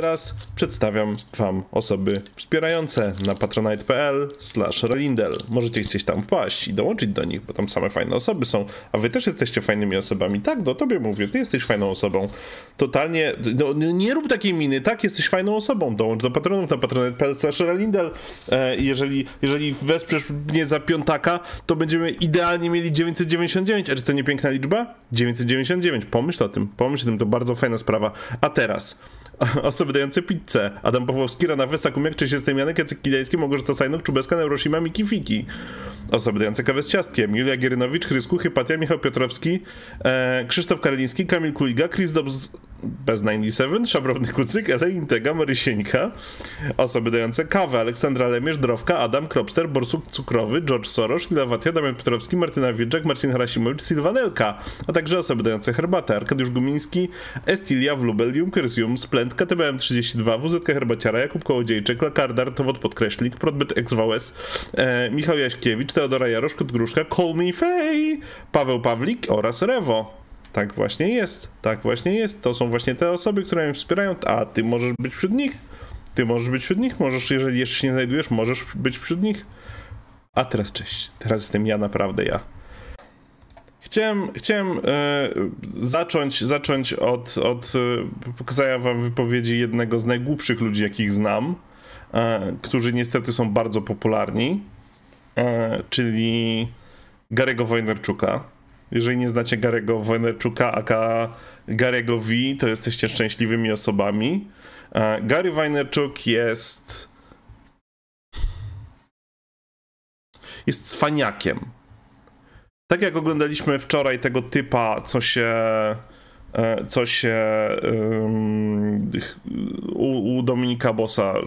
Teraz przedstawiam Wam osoby wspierające na patronite.pl slash relindel. Możecie gdzieś tam wpaść i dołączyć do nich, bo tam same fajne osoby są, a Wy też jesteście fajnymi osobami. Tak, do Tobie mówię, Ty jesteś fajną osobą. Totalnie, no, nie rób takiej miny, tak, jesteś fajną osobą. Dołącz do patronów na patronite.pl slash relindel. E, jeżeli, jeżeli wesprzesz mnie za piątaka, to będziemy idealnie mieli 999. A czy to nie piękna liczba? 999. Pomyśl o tym, pomyśl o tym, to bardzo fajna sprawa. A teraz osoby dające pizzę. Adam Pawłowski, Rana Wesa, Kumiak, Cześć, jestem Janek, Jacek Kidański, Małgorzata Sajnok, Czubeska, Neuroshima, Miki Fiki. Osoby dające kawę z ciastkiem. Julia Gierynowicz, Chrysku, Hypatia, Michał Piotrowski, e, Krzysztof Karliński, Kamil Kuliga, Chris Dobbs bez 97, Szabrowny Kucyk, Intega, Marysieńka. Osoby dające kawę. Aleksandra Lemierz, Drowka, Adam Kropster, Borsuk Cukrowy, George Soros, Lilawatia, Damian Piotrowski, Martyna Wiedrzak, Marcin Harasimowicz, Sylwanelka, a także osoby dające herbatę. Arkadiusz Gumiński, Estilia, Wlubel, Junkersium, Splend, KTBM32, WZK Herbaciara, Jakub Kołodziejczyk, Lakardar, Towod Podkreślik, Prodbyt XWS, e, Michał Jaśkiewicz, Teodora Jarosz, Gruszka, Call Me Fay, Paweł Pawlik oraz Rewo. Tak właśnie jest, tak właśnie jest. To są właśnie te osoby, które mnie wspierają, a ty możesz być wśród nich. Ty możesz być wśród nich, możesz, jeżeli jeszcze się nie znajdujesz, możesz być wśród nich. A teraz cześć, teraz jestem ja, naprawdę ja. Chciałem, chciałem e, zacząć, zacząć od, od e, pokazania wam wypowiedzi jednego z najgłupszych ludzi, jakich znam, e, którzy niestety są bardzo popularni, czyli Garego Wojnarczuka. Jeżeli nie znacie Garego Wojnarczuka, aka Garego V, to jesteście szczęśliwymi osobami. E, Gary Wojnarczuk jest jest cwaniakiem tak jak oglądaliśmy wczoraj tego typa, co się e, co się um, u, u, Dominika Bossa uh,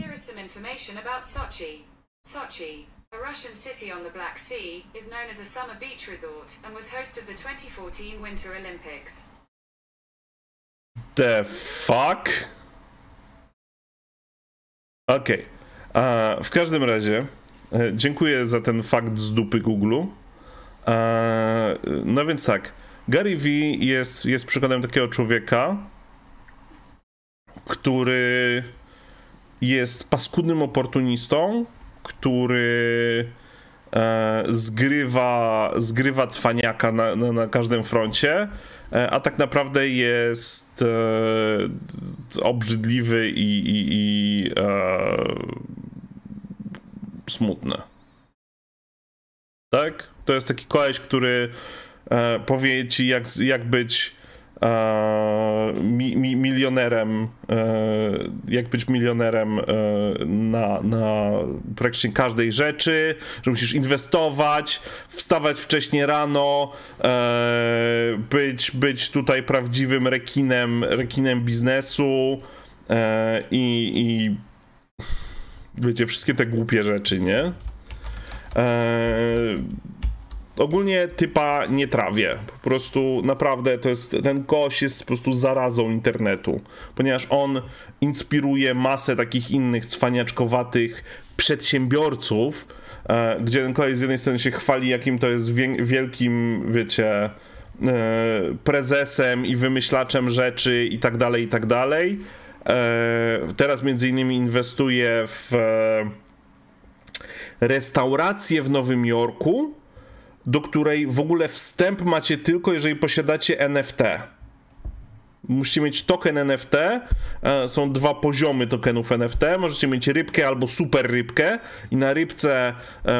Here is some information about Sochi. Sochi, a Russian city on the Black Sea, is known as a summer beach resort and was host of the 2014 Winter Olympics. The fuck? Okej. Okay. W każdym razie E, dziękuję za ten fakt z dupy Google. E, no więc tak, Gary V jest, jest przykładem takiego człowieka, który jest paskudnym oportunistą, który e, zgrywa, zgrywa cwaniaka na, na, na każdym froncie, a tak naprawdę jest obrzydliwy i, i, i smutne. Tak? To jest taki koleś, który e, powie ci, jak, jak być e, mi, mi, milionerem, e, jak być milionerem e, na, na praktycznie każdej rzeczy, że musisz inwestować, wstawać wcześnie rano, e, być, być tutaj prawdziwym rekinem, rekinem biznesu e, i, i wiecie, wszystkie te głupie rzeczy, nie? Ogólnie typa nie trawię. Po prostu naprawdę to jest, ten gość jest po prostu zarazą internetu, ponieważ on inspiruje masę takich innych cwaniaczkowatych przedsiębiorców, e, gdzie ten koleś z jednej strony się chwali, jakim to jest wielkim, wiecie, e, prezesem i wymyślaczem rzeczy i tak dalej, i tak dalej, E, teraz między innymi inwestuje w e, restaurację w Nowym Jorku, do której w ogóle wstęp macie tylko, jeżeli posiadacie NFT. Musicie mieć token NFT. E, są dwa poziomy tokenów NFT. Możecie mieć rybkę albo super rybkę, i na rybce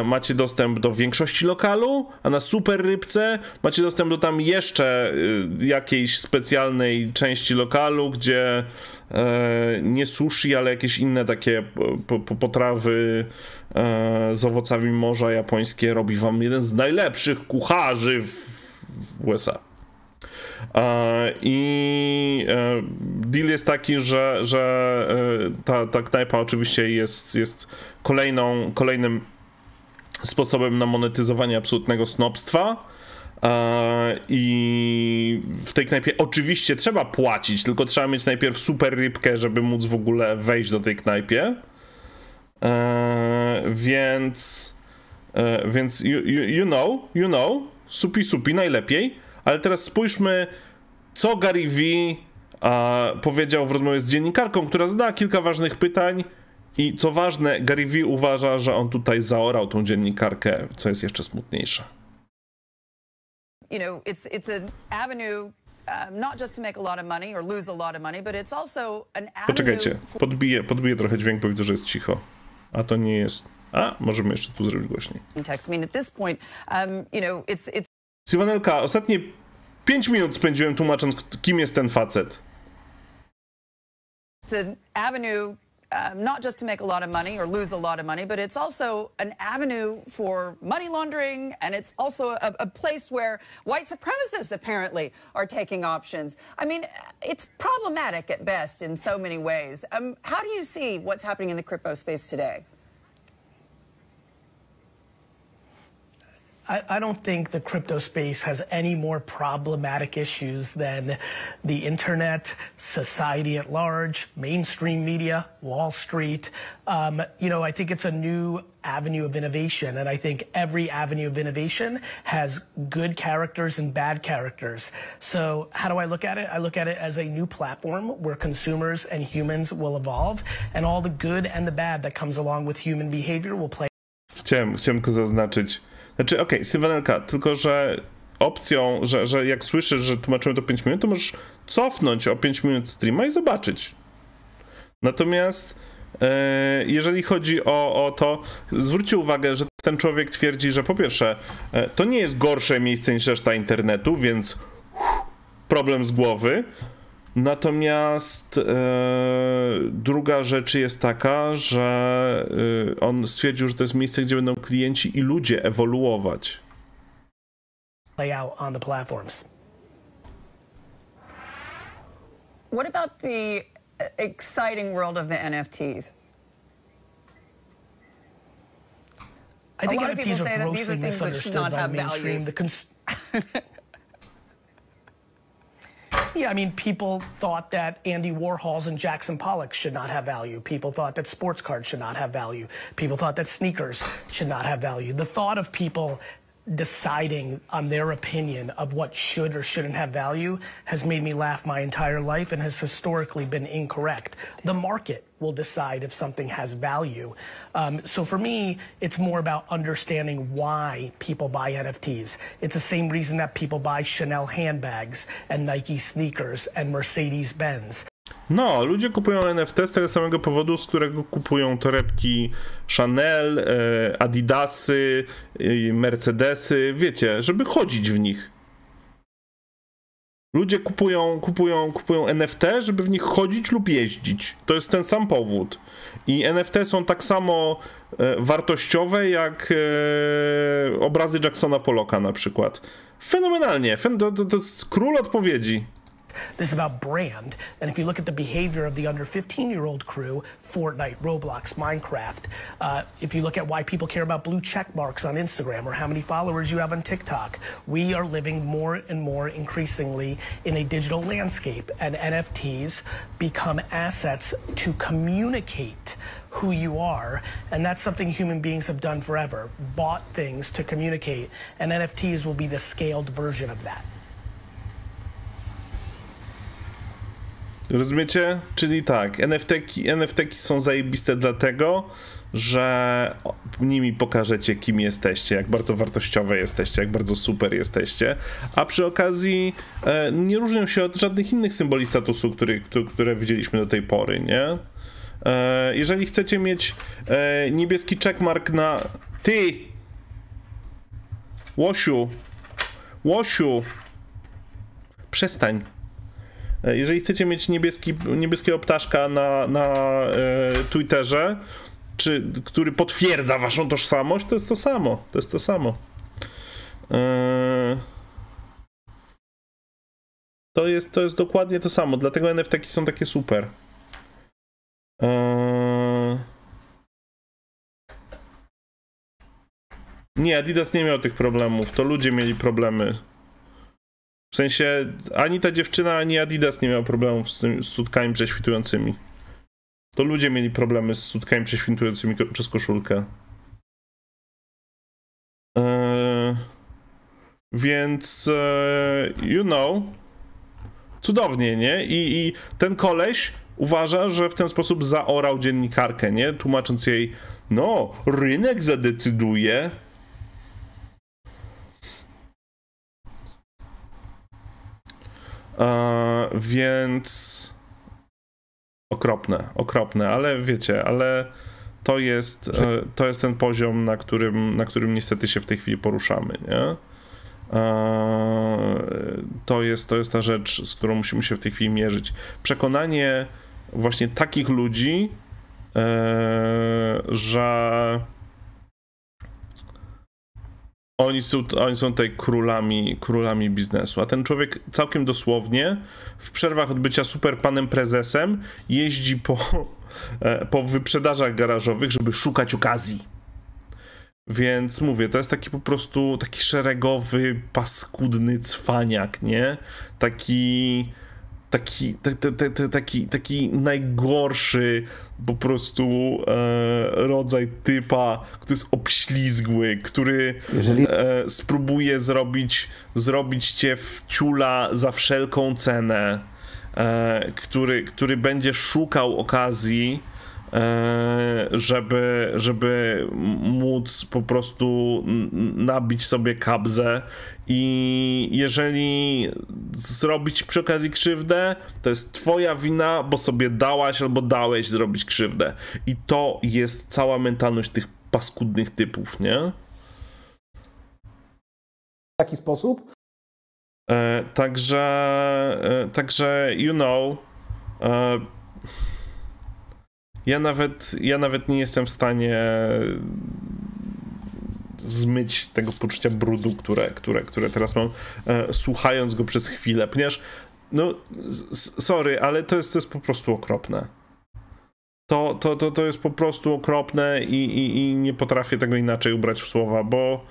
macie dostęp do większości lokalu, a na super rybce macie dostęp do tam jeszcze jakiejś specjalnej części lokalu, gdzie E, nie sushi, ale jakieś inne takie potrawy e, z owocami morza japońskie robi wam jeden z najlepszych kucharzy w USA. E, I deal jest taki, że, że ta, ta knajpa oczywiście jest, jest kolejną, kolejnym sposobem na monetyzowanie absolutnego snobstwa i w tej knajpie oczywiście trzeba płacić, tylko trzeba mieć najpierw super rybkę, żeby móc w ogóle wejść do tej knajpie. E, więc, e, więc you, you, know, you know, supi supi najlepiej. Ale teraz spójrzmy, co Gary V powiedział w rozmowie z dziennikarką, która zadała kilka ważnych pytań i co ważne, Gary Vee uważa, że on tutaj zaorał tą dziennikarkę, co jest jeszcze smutniejsze. You know, it's it's an avenue um, not just to make a lot of money or lose a lot of money, but it's also an Poczekajcie, podbiję, podbiję trochę dźwięk, bo widzę, że jest cicho. A to nie jest... A, możemy jeszcze tu zrobić głośniej. text. I mean, at this point, um, you know, it's it's Siwanelka, ostatnie 5 minut spędziłem tłumacząc, kim jest ten facet. it's an avenue um, not just to make a lot of money or lose a lot of money, but it's also an avenue for money laundering, and it's also a, a place where white supremacists apparently are taking options. I mean, it's problematic at best in so many ways. Um, how do you see what's happening in the crypto space today? I, I don't think the crypto space has any more problematic issues than the internet, society at large, mainstream media, Wall Street. Um, you know, I think it's a new avenue of innovation, and I think every avenue of innovation has good characters and bad characters. So, how do I look at it? I look at it as a new platform where consumers and humans will evolve, and all the good and the bad that comes along with human behavior will play Chciałem, chciałem tylko zaznaczyć. Znaczy, okej, okay, Sylwanelka, tylko że opcją, że, że jak słyszysz, że tłumaczymy to 5 minut, to możesz cofnąć o 5 minut streama i zobaczyć. Natomiast e, jeżeli chodzi o, o to, zwróćcie uwagę, że ten człowiek twierdzi, że po pierwsze, e, to nie jest gorsze miejsce niż reszta internetu, więc problem z głowy. Natomiast e, druga rzecz jest taka, że e, on stwierdził, że to jest miejsce, gdzie będą klienci i ludzie ewoluować. play out on the platforms. What about the uh, exciting world of the NFTs? I think lot of people NFTs say are that these are grossly things that should misunderstood not by have mainstream. values. The cons- yeah, I mean, people thought that Andy Warhols and Jackson Pollock should not have value. People thought that sports cards should not have value. People thought that sneakers should not have value. The thought of people deciding on their opinion of what should or shouldn't have value has made me laugh my entire life and has historically been incorrect. The market will decide if something has value. Um, so for me, it's more about understanding why people buy NFTs. It's the same reason that people buy Chanel handbags and Nike sneakers and Mercedes Benz. No, ludzie kupują NFT z tego samego powodu, z którego kupują torebki Chanel, e, Adidasy, e, Mercedesy, wiecie, żeby chodzić w nich. Ludzie kupują, kupują, kupują NFT, żeby w nich chodzić lub jeździć. To jest ten sam powód. I NFT są tak samo e, wartościowe jak obrazy Jacksona Pollocka na przykład. Fenomenalnie. Fen to, to, to jest król odpowiedzi. This is about brand. And if you look at the behavior of the under 15 year old crew, Fortnite, Roblox, Minecraft, uh, if you look at why people care about blue check marks on Instagram or how many followers you have on TikTok, we are living more and more increasingly in a digital landscape. And NFTs become assets to communicate who you are. And that's something human beings have done forever bought things to communicate. And NFTs will be the scaled version of that. Rozumiecie? Czyli tak, NFT-ki, NFT-ki są zajebiste dlatego, że nimi pokażecie, kim jesteście, jak bardzo wartościowe jesteście, jak bardzo super jesteście, a przy okazji e, nie różnią się od żadnych innych symboli statusu, który, które, które widzieliśmy do tej pory, nie? E, jeżeli chcecie mieć e, niebieski checkmark na ty, Łosiu, Łosiu, przestań. E, Jeżeli chcecie mieć niebieski, niebieskiego ptaszka na, na e, Twitterze, czy, który potwierdza waszą tożsamość, to jest to samo. To jest to samo. E, to, jest, to jest dokładnie to samo, dlatego NFT są takie super. E, nie, Adidas nie miał tych problemów, to ludzie mieli problemy. W sensie ani ta dziewczyna, ani Adidas nie miał problemów z, z sutkami prześwitującymi. To ludzie mieli problemy z sutkami prześwitującymi ko- przez koszulkę. Eee, więc, eee, you know, cudownie, nie? I, I ten koleś uważa, że w ten sposób zaorał dziennikarkę, nie? Tłumacząc jej, no, rynek zadecyduje. E, więc okropne, okropne, ale wiecie, ale to jest, e, to jest ten poziom, na którym, na którym niestety się w tej chwili poruszamy, nie? E, to jest, to jest ta rzecz, z którą musimy się w tej chwili mierzyć. Przekonanie właśnie takich ludzi, e, że oni są, oni są tutaj królami, królami biznesu. A ten człowiek całkiem dosłownie w przerwach od bycia super panem prezesem jeździ po, e, po wyprzedażach garażowych, żeby szukać okazji. Więc mówię, to jest taki po prostu taki szeregowy, paskudny cwaniak, nie? Taki taki, taki, taki najgorszy po prostu e, rodzaj typa, który jest obślizgły, który Jeżeli... e, spróbuje zrobić, zrobić cię w ciula za wszelką cenę, e, który, który będzie szukał okazji, e, żeby, żeby móc po prostu nabić sobie kabzę i jeżeli zrobić przy okazji krzywdę, to jest twoja wina, bo sobie dałaś albo dałeś zrobić krzywdę. I to jest cała mentalność tych paskudnych typów, nie? W taki sposób? E, także, e, także, you know, e, ja nawet, ja nawet nie jestem w stanie zmyć tego poczucia brudu, które, które, które teraz mam, e, słuchając go przez chwilę, ponieważ no, sorry, ale to jest, to jest po prostu okropne. To, to, to, to jest po prostu okropne i, i, i nie potrafię tego inaczej ubrać w słowa, bo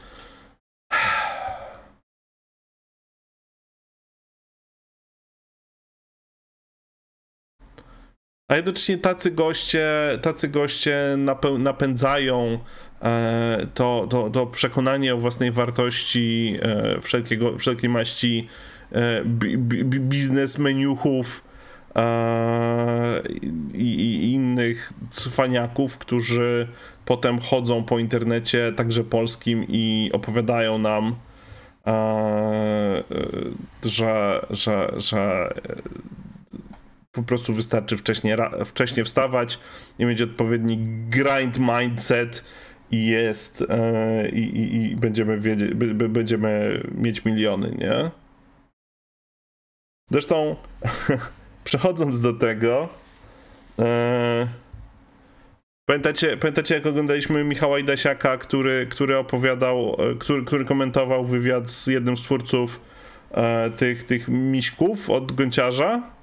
A jednocześnie tacy goście, tacy goście napędzają e, to, to, to przekonanie o własnej wartości e, wszelkiego, wszelkiej maści e, biznesmeniuchów i, i innych cwaniaków, którzy potem chodzą po internecie, także polskim i opowiadają nam, że, że, że po prostu wystarczy wcześniej, wcześniej wstawać i mieć odpowiedni grind mindset i jest e, i, i, będziemy wiedzieć, będziemy mieć miliony, nie? Zresztą przechodząc do tego e, Pamiętacie, pamiętacie, jak oglądaliśmy Michała Idasiaka, który, który opowiadał, e, który, który komentował wywiad z jednym z twórców e, tych, tych miśków od Gąciarza?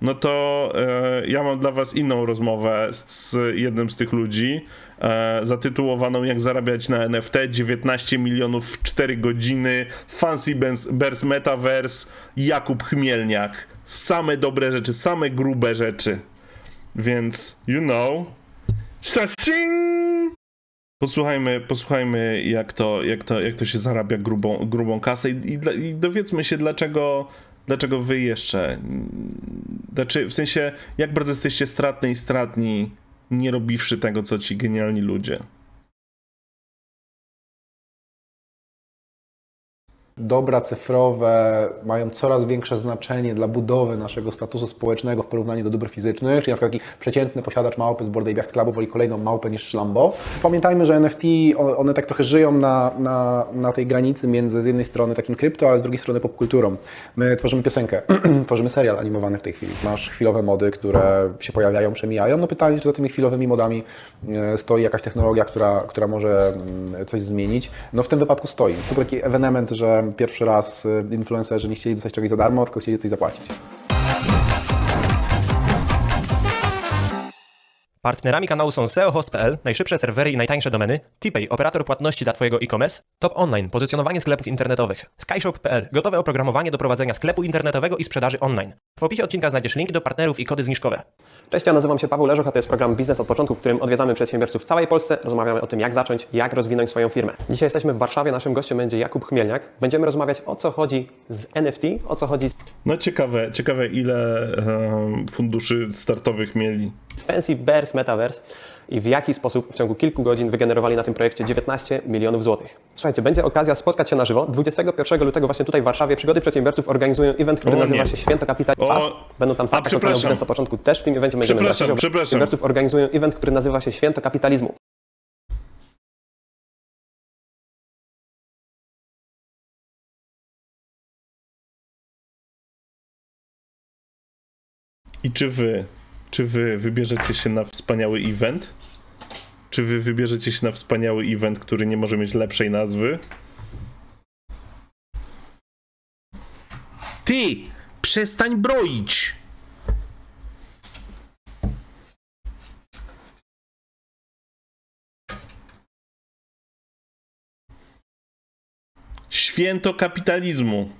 No to e, ja mam dla was inną rozmowę z, z jednym z tych ludzi, e, zatytułowaną Jak zarabiać na NFT, 19 milionów w 4 godziny, Fancy Bears Metaverse, Jakub Chmielniak. Same dobre rzeczy, same grube rzeczy. Więc, you know, Shashing! Posłuchajmy, posłuchajmy jak, to, jak, to, jak to się zarabia grubą, grubą kasę i, i, i dowiedzmy się, dlaczego dlaczego wy jeszcze, znaczy w sensie, jak bardzo jesteście stratni i stratni, nie robiwszy tego, co ci genialni ludzie. Dobra cyfrowe mają coraz większe znaczenie dla budowy naszego statusu społecznego w porównaniu do dóbr fizycznych, czyli na przykład taki przeciętny posiadacz małpy z Bored Yacht Clubu woli kolejną małpę niż szlambo. Pamiętajmy, że NFT, one tak trochę żyją na, na, na tej granicy między z jednej strony takim krypto, ale z drugiej strony popkulturą. My tworzymy piosenkę, tworzymy serial animowany w tej chwili. Masz chwilowe mody, które się pojawiają, przemijają. No pytanie, czy za tymi chwilowymi modami e, stoi jakaś technologia, która, która może mm, coś zmienić. No w tym wypadku stoi. To taki ewenement, że pierwszy raz y, influencerzy nie chcieli dostać czegoś za darmo, tylko chcieli coś zapłacić. Partnerami kanału są SEOhost.pl, najszybsze serwery i najtańsze domeny, TPay, operator płatności dla Twojego e-commerce, Top Online, pozycjonowanie sklepów internetowych, Skyshop.pl, gotowe oprogramowanie do prowadzenia sklepu internetowego i sprzedaży online. W opisie odcinka znajdziesz link do partnerów i kody zniżkowe. Cześć, ja nazywam się Paweł Leżuch, a to jest program Biznes od początku, w którym odwiedzamy przedsiębiorców w całej Polsce, rozmawiamy o tym, jak zacząć, jak rozwinąć swoją firmę. Dzisiaj jesteśmy w Warszawie, naszym gościem będzie Jakub Chmielniak. Będziemy rozmawiać o co chodzi z NFT, o co chodzi No ciekawe, ciekawe ile em, funduszy startowych mieli. z Fancy Bears Metaverse i w jaki sposób w ciągu kilku godzin wygenerowali na tym projekcie 19 milionów złotych. Słuchajcie, będzie okazja spotkać się na żywo. 21 lutego właśnie tutaj w Warszawie Przygody Przedsiębiorców organizują event, który O, nazywa nie. się Święto Kapitalizmu. O, Będą tam. Biznes o początku też w tym evencie będziemy Przepraszam, przepraszam. Przedsiębiorców organizują event, który nazywa się Święto Kapitalizmu. I czy wy, czy wy wybierzecie się na wspaniały event? Czy wy wybierzecie się na wspaniały event, który nie może mieć lepszej nazwy? Ty! Przestań broić! Święto kapitalizmu.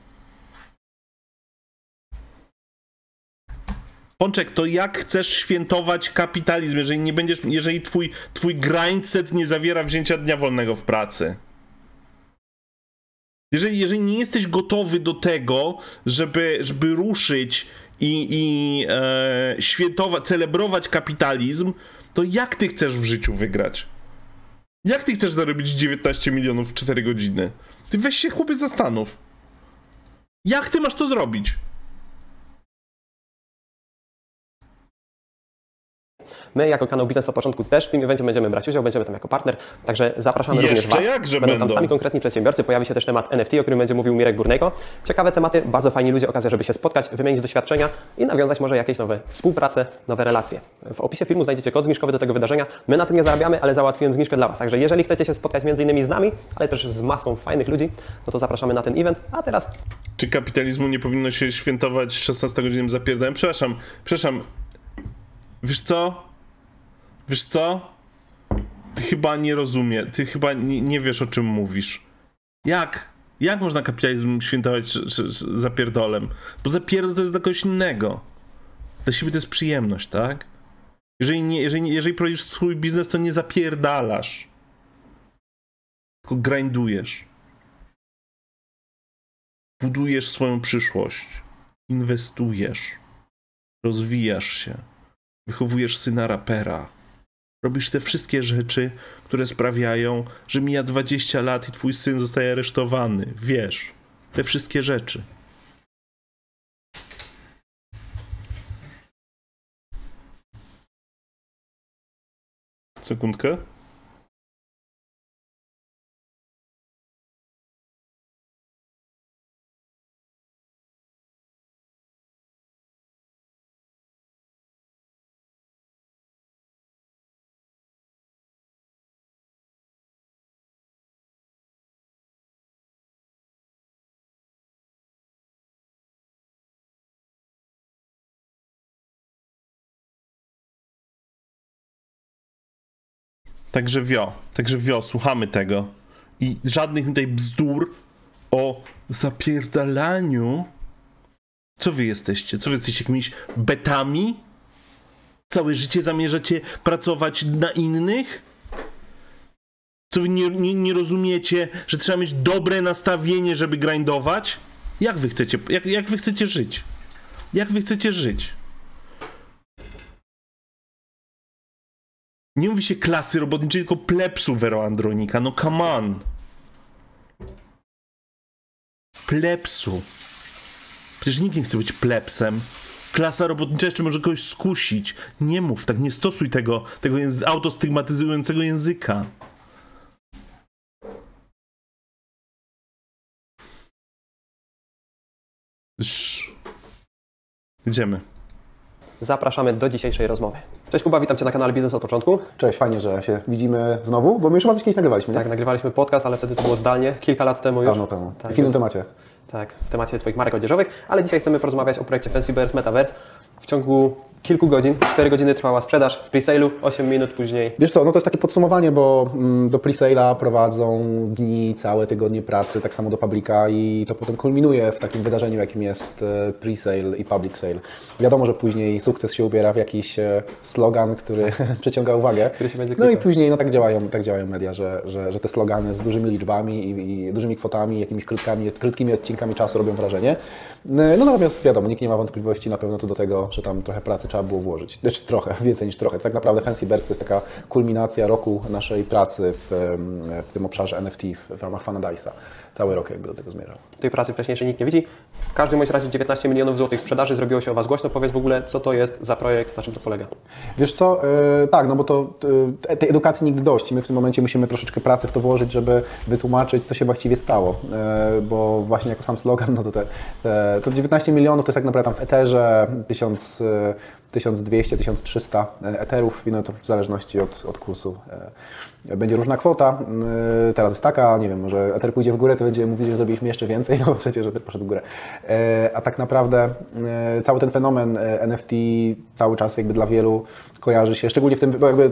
Pączek, to jak chcesz świętować kapitalizm, jeżeli nie będziesz, jeżeli twój, twój grindset nie zawiera wzięcia dnia wolnego w pracy? Jeżeli, jeżeli nie jesteś gotowy do tego, żeby, żeby ruszyć i, i e, świętować, celebrować kapitalizm, to jak ty chcesz w życiu wygrać? Jak ty chcesz zarobić 19 milionów w 4 godziny? Ty weź się chłopie zastanów. Jak ty masz to zrobić? My jako kanał Biznes od początku też w tym evencie będziemy brać udział, będziemy tam jako partner, także zapraszamy Jeszcze również Was. jakże będą tam będą. sami konkretni przedsiębiorcy, pojawi się też temat NFT, o którym będzie mówił Mirek Górnego. Ciekawe tematy, bardzo fajni ludzie, okazja, żeby się spotkać, wymienić doświadczenia i nawiązać może jakieś nowe współprace, nowe relacje. W opisie filmu znajdziecie kod zniżkowy do tego wydarzenia. My na tym nie zarabiamy, ale załatwiłem zniżkę dla Was. Także jeżeli chcecie się spotkać między innymi z nami, ale też z masą fajnych ludzi, no to zapraszamy na ten event. A teraz Czy kapitalizmu nie powinno się świętować 16 godzin zapierdałem? Przepraszam, przepraszam. Wiesz co? Wiesz co? Ty chyba nie rozumie, ty chyba nie, nie wiesz o czym mówisz. Jak? Jak można kapitalizm świętować sz- sz- sz- zapierdolem? Bo to jest dla kogoś innego. Dla siebie to jest przyjemność, tak? Jeżeli, nie, jeżeli, jeżeli prowadzisz swój biznes, to nie zapierdalasz. Tylko grindujesz budujesz swoją przyszłość, inwestujesz, rozwijasz się, wychowujesz syna rapera. Robisz te wszystkie rzeczy, które sprawiają, że mija 20 lat i twój syn zostaje aresztowany. Wiesz, te wszystkie rzeczy. Sekundkę. Także wio, także wio, słuchamy tego. I żadnych tutaj bzdur o zapierdalaniu. Co wy jesteście? Co wy jesteście jakimiś betami? Całe życie zamierzacie pracować na innych? Co wy nie, nie, nie rozumiecie, że trzeba mieć dobre nastawienie, żeby grindować? Jak wy chcecie, jak, jak wy chcecie żyć? Jak wy chcecie żyć? Nie mówi się klasy robotniczej, tylko plepsu Vero Andronika. No come on. Plepsu. Przecież nikt nie chce być plepsem. Klasa robotnicza jeszcze może kogoś skusić. Nie mów tak, nie stosuj tego, tego języ- autostygmatyzującego języka. Sz. Idziemy. Zapraszamy do dzisiejszej rozmowy. Cześć Kuba, witam Cię na kanale Biznes od początku. Cześć, fajnie, że się widzimy znowu, bo my już chyba coś kiedyś nagrywaliśmy, nie? Tak, nagrywaliśmy podcast, ale wtedy to było zdalnie, kilka lat temu już. Dawno temu. Tak, w innym temacie. Tak, w temacie Twoich marek odzieżowych, ale dzisiaj chcemy porozmawiać o projekcie Fancy Bears Metaverse. W ciągu kilku godzin. 4 godziny trwała sprzedaż, w presale'u 8 minut później. Wiesz co, no to jest takie podsumowanie, bo mm, do presale'a prowadzą dni, całe tygodnie pracy, tak samo do publika i to potem kulminuje w takim wydarzeniu, jakim jest e, presale i public sale. Wiadomo, że później sukces się ubiera w jakiś e, slogan, który przyciąga uwagę. Który no i później no tak działają, tak działają media, że, że, że te slogany z dużymi liczbami i, i dużymi kwotami, jakimiś krótkimi, krótkimi odcinkami czasu robią wrażenie. No natomiast wiadomo, nikt nie ma wątpliwości na pewno co do tego, że tam trochę pracy trzeba było włożyć. Znaczy trochę, więcej niż trochę. Tak naprawdę Fancy Bears to jest taka kulminacja roku naszej pracy w, w tym obszarze NFT w, w ramach Fanadice'a. Cały rok jakby do tego zmierzał. Tej pracy wcześniejszej nikt nie widzi. W każdym bądź razie 19 milionów złotych sprzedaży zrobiło się o Was głośno. Powiedz w ogóle, co to jest za projekt, na czym to polega. Wiesz co, e, tak, no bo to e, tej edukacji nigdy dość my w tym momencie musimy troszeczkę pracy w to włożyć, żeby wytłumaczyć, co się właściwie stało, E, bo właśnie jako sam slogan, no to te, te, to 19 milionów to jest jak naprawdę tam w Etherze 1000, e, 1200, 1300 eterów, no to w zależności od, od kursu. Będzie różna kwota, E, teraz jest taka, nie wiem, może Ether pójdzie w górę, to będziemy mówić, że zrobiliśmy jeszcze więcej, no przecież Ether poszedł w górę. E, A tak naprawdę e, cały ten fenomen NFT cały czas jakby dla wielu kojarzy się, szczególnie w tym, bo jakby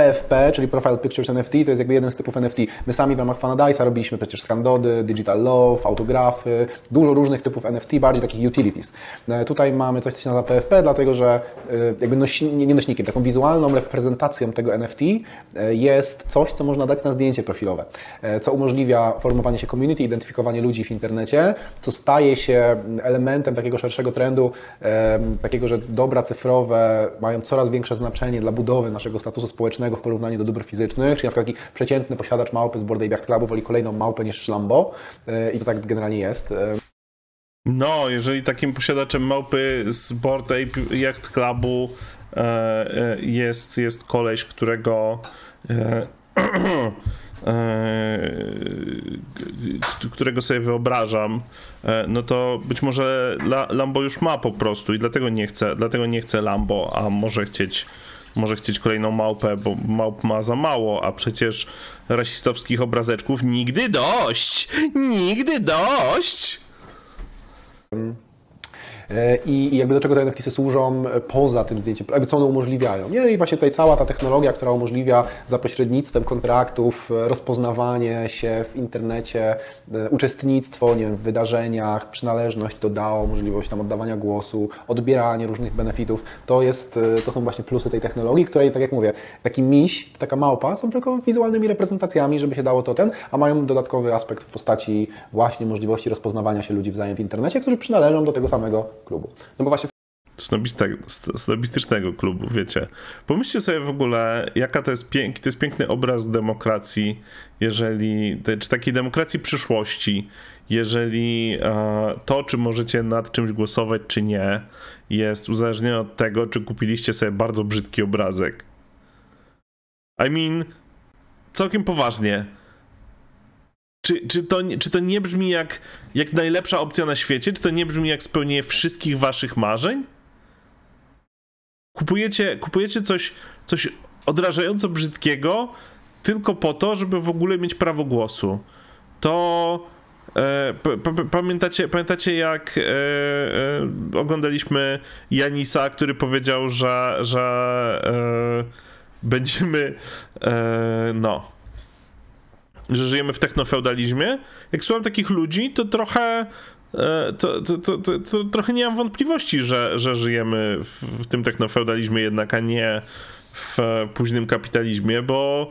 PFP, czyli Profile Pictures NFT, to jest jakby jeden z typów NFT. My sami w ramach Fanadice'a robiliśmy przecież skandody, Digital Love, autografy, dużo różnych typów NFT, bardziej takich utilities. E, Tutaj mamy coś, co się nazywa PFP, dlatego że e, jakby nie nośnikiem, taką wizualną reprezentacją tego NFT e, jest coś, co można dać na zdjęcie profilowe, co umożliwia formowanie się community, identyfikowanie ludzi w internecie, co staje się elementem takiego szerszego trendu, takiego, że dobra cyfrowe mają coraz większe znaczenie dla budowy naszego statusu społecznego w porównaniu do dóbr fizycznych, czyli na przykład taki przeciętny posiadacz małpy z Bored Ape Clubu woli kolejną małpę niż szlambo e, i to tak generalnie jest. E, No, jeżeli takim posiadaczem małpy z Bored Ape Yacht Clubu e, jest, jest koleś, którego którego sobie wyobrażam, no to być może La, Lambo już ma po prostu i dlatego nie chce, dlatego nie chce Lambo, a może chcieć może chcieć kolejną małpę, bo małp ma za mało, a przecież rasistowskich obrazeczków nigdy dość! Nigdy dość! E, I, jakby do czego te NFT służą e, poza tym zdjęciem, jakby co one umożliwiają. Nie? I właśnie tutaj cała ta technologia, która umożliwia za pośrednictwem kontraktów e, rozpoznawanie się w internecie, uczestnictwo nie wiem, w wydarzeniach, przynależność do DAO, możliwość tam oddawania głosu, odbieranie różnych benefitów, to, jest, to są właśnie plusy tej technologii, której, tak jak mówię, taki miś, taka małpa są tylko wizualnymi reprezentacjami, żeby się dało to ten, a mają dodatkowy aspekt w postaci właśnie możliwości rozpoznawania się ludzi wzajem w internecie, którzy przynależą do tego samego klubu. No bo właśnie snobistycznego klubu, wiecie. Pomyślcie sobie w ogóle, jaka to jest, pięk, to jest piękny obraz demokracji, jeżeli, czy takiej demokracji przyszłości, jeżeli e, to, czy możecie nad czymś głosować, czy nie, jest uzależnione od tego, czy kupiliście sobie bardzo brzydki obrazek. I mean, całkiem poważnie. Czy, czy, to, czy to nie brzmi jak, jak najlepsza opcja na świecie? Czy to nie brzmi jak spełnienie wszystkich waszych marzeń? Kupujecie, kupujecie coś, coś odrażająco brzydkiego tylko po to, żeby w ogóle mieć prawo głosu. To e, p, p, pamiętacie, pamiętacie jak e, e, oglądaliśmy Janisa, który powiedział, że, że e, będziemy e, no że żyjemy w technofeudalizmie. Jak słucham takich ludzi, to trochę e, to, to, to, to, trochę nie mam wątpliwości, że, że żyjemy w, w tym technofeudalizmie jednak, a nie w późnym kapitalizmie, bo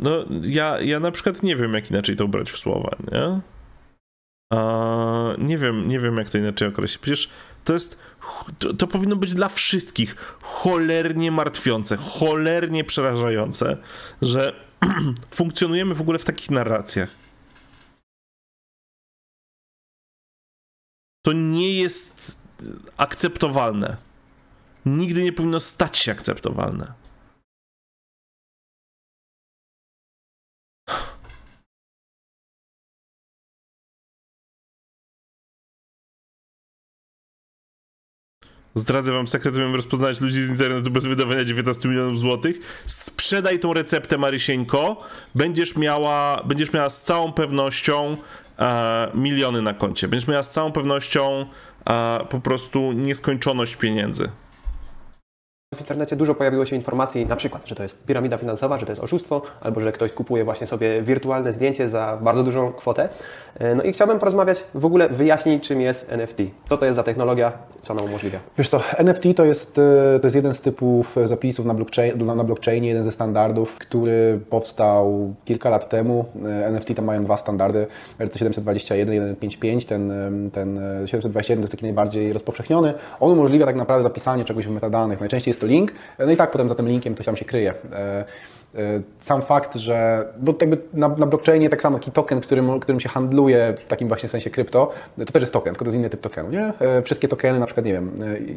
no, ja, ja na przykład nie wiem, jak inaczej to ubrać w słowa, nie? Nie wiem, nie wiem, jak to inaczej określić. Przecież to jest, to, to powinno być dla wszystkich cholernie martwiące, cholernie przerażające, że funkcjonujemy w ogóle w takich narracjach. To nie jest akceptowalne. Nigdy nie powinno stać się akceptowalne. Zdradzę wam sekret, umiem rozpoznać ludzi z internetu bez wydawania 19 milionów złotych. Sprzedaj tą receptę, Marysieńko. Będziesz miała, będziesz miała z całą pewnością e, miliony na koncie. Będziesz miała z całą pewnością e, po prostu nieskończoność pieniędzy. Internecie dużo pojawiło się informacji, na przykład, że to jest piramida finansowa, że to jest oszustwo, albo że ktoś kupuje właśnie sobie wirtualne zdjęcie za bardzo dużą kwotę. E, No i chciałbym porozmawiać, w ogóle wyjaśnić, czym jest NFT. Co to jest za technologia, co nam umożliwia. Wiesz co, NFT to jest, e, to jest jeden z typów zapisów na, blockchain, na blockchainie, jeden ze standardów, który powstał kilka lat temu. E, NFT tam mają dwa standardy, RC721 i 1.5.5. Ten, ten e, 721 to jest taki najbardziej rozpowszechniony. On umożliwia tak naprawdę zapisanie czegoś w metadanych. Najczęściej jest to link, no i tak potem za tym linkiem coś tam się kryje. E, e, Sam fakt, że bo jakby na, na blockchainie tak samo taki token, którym, którym się handluje w takim właśnie sensie krypto, to też jest token, tylko to jest inny typ tokenu, nie? E, Wszystkie tokeny, na przykład, nie wiem,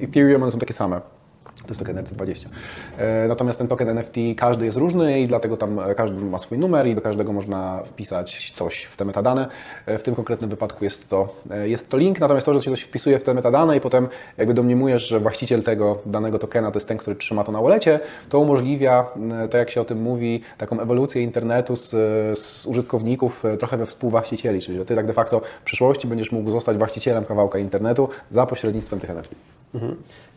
Ethereum, one są takie same. To jest token RC20. E, Natomiast ten token NFT, każdy jest różny i dlatego tam każdy ma swój numer i do każdego można wpisać coś w te metadane. E, W tym konkretnym wypadku jest to, e, jest to link, natomiast to, że się coś wpisuje w te metadane i potem jakby domniemujesz, że właściciel tego danego tokena to jest ten, który trzyma to na walecie, to umożliwia, tak jak się o tym mówi, taką ewolucję internetu z, z użytkowników trochę we współwłaścicieli, czyli że ty tak de facto w przyszłości będziesz mógł zostać właścicielem kawałka internetu za pośrednictwem tych NFT.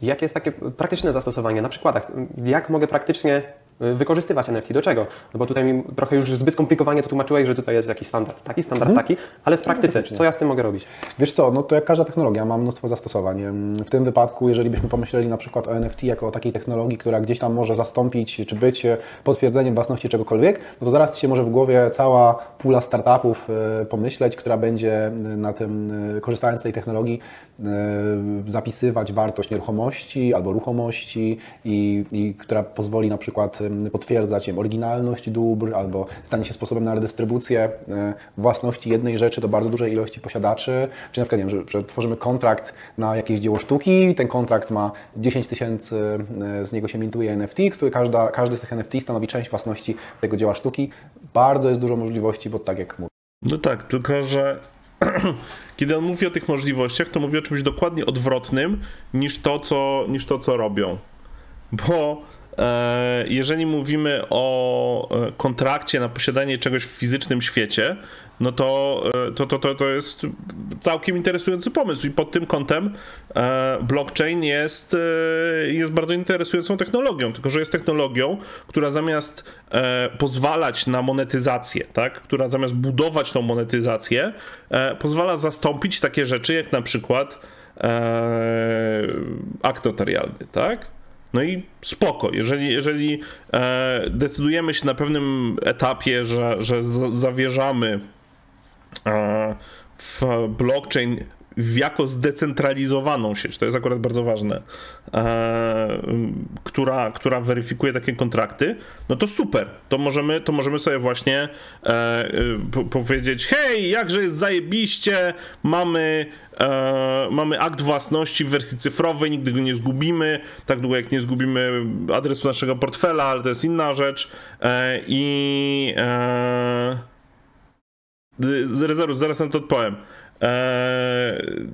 Jakie jest takie praktyczne zastosowanie na przykładach? Jak mogę praktycznie y, wykorzystywać NFT? Do czego? No bo tutaj mi trochę już zbyt skomplikowanie to tłumaczyłeś, że tutaj jest jakiś standard taki, standard taki, ale w praktyce, co ja z tym mogę robić? Wiesz co, no to jak każda technologia ma mnóstwo zastosowań. W tym wypadku, jeżeli byśmy pomyśleli na przykład o NFT jako o takiej technologii, która gdzieś tam może zastąpić czy być potwierdzeniem własności czegokolwiek, no to zaraz Ci się może w głowie cała pula startupów e, pomyśleć, która będzie na tym, korzystając z tej technologii, zapisywać wartość nieruchomości albo ruchomości i, i która pozwoli na przykład potwierdzać wiem, oryginalność dóbr albo stanie się sposobem na redystrybucję e, własności jednej rzeczy do bardzo dużej ilości posiadaczy, czy na przykład wiem, że, że tworzymy kontrakt na jakieś dzieło sztuki, ten kontrakt ma 10 tysięcy, e, z niego się mintuje NFT, który każda, każdy z tych NFT stanowi część własności tego dzieła sztuki. Bardzo jest dużo możliwości, bo tak jak mówię. No tak, tylko że kiedy on mówi o tych możliwościach, to mówi o czymś dokładnie odwrotnym niż to, co, niż to, co robią. Bo e, jeżeli mówimy o e, kontrakcie na posiadanie czegoś w fizycznym świecie, no to, e, to, to, to, to jest całkiem interesujący pomysł i pod tym kątem e, blockchain jest, e, jest bardzo interesującą technologią, tylko że jest technologią, która zamiast pozwalać na monetyzację, tak, która zamiast budować tą monetyzację, pozwala zastąpić takie rzeczy jak na przykład akt notarialny, tak? No i spoko, jeżeli, jeżeli decydujemy się na pewnym etapie, że, że zawierzamy w blockchain jako zdecentralizowaną sieć, to jest akurat bardzo ważne, e, która, która weryfikuje takie kontrakty, no to super, to możemy, to możemy sobie właśnie e, po, powiedzieć, hej, jakże jest zajebiście, mamy, e, mamy akt własności w wersji cyfrowej, nigdy go nie zgubimy, tak długo jak nie zgubimy adresu naszego portfela, ale to jest inna rzecz. E, i e, zaraz, zaraz na to odpowiem. Eee,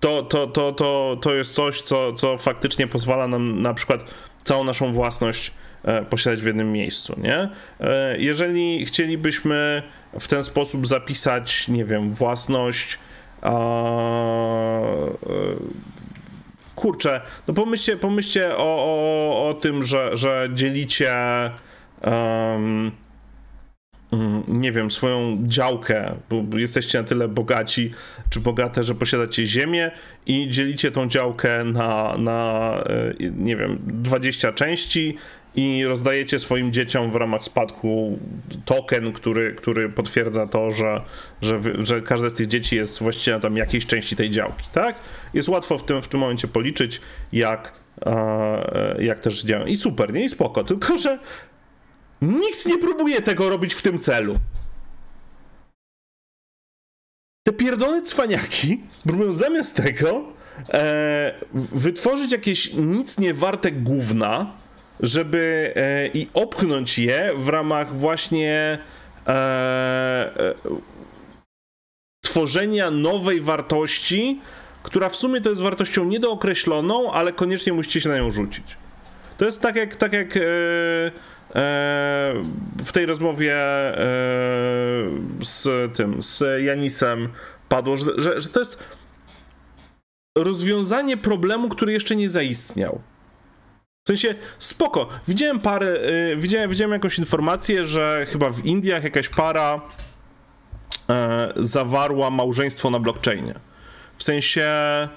to, to, to, to, to jest coś, co, co faktycznie pozwala nam na przykład całą naszą własność e, posiadać w jednym miejscu, nie? E, jeżeli chcielibyśmy w ten sposób zapisać, nie wiem, własność e, kurczę, no pomyślcie, pomyślcie o, o, o tym, że, że dzielicie mm, nie wiem, swoją działkę, bo jesteście na tyle bogaci czy bogate, że posiadacie ziemię i dzielicie tą działkę na, na e, nie wiem, 20 części i rozdajecie swoim dzieciom w ramach spadku token, który, który potwierdza to, że, że, że każde z tych dzieci jest właścicielem tam jakiejś części tej działki, tak? Jest łatwo w tym, w tym momencie policzyć, jak, e, jak też działa. I super, nie? I spoko, tylko że Nikt nie próbuje tego robić w tym celu. Te pierdolone cwaniaki próbują zamiast tego e, wytworzyć jakieś nic nie warte gówna, żeby e, i opchnąć je w ramach właśnie e, e, tworzenia nowej wartości, która w sumie to jest wartością niedookreśloną, ale koniecznie musicie się na nią rzucić. To jest tak jak, tak jak e, w tej rozmowie z tym, z Janisem padło, że, że, że to jest rozwiązanie problemu, który jeszcze nie zaistniał. W sensie, spoko. Widziałem parę, y, widziałem, widziałem jakąś informację, że chyba w Indiach jakaś para e, zawarła małżeństwo na blockchainie. W sensie, e,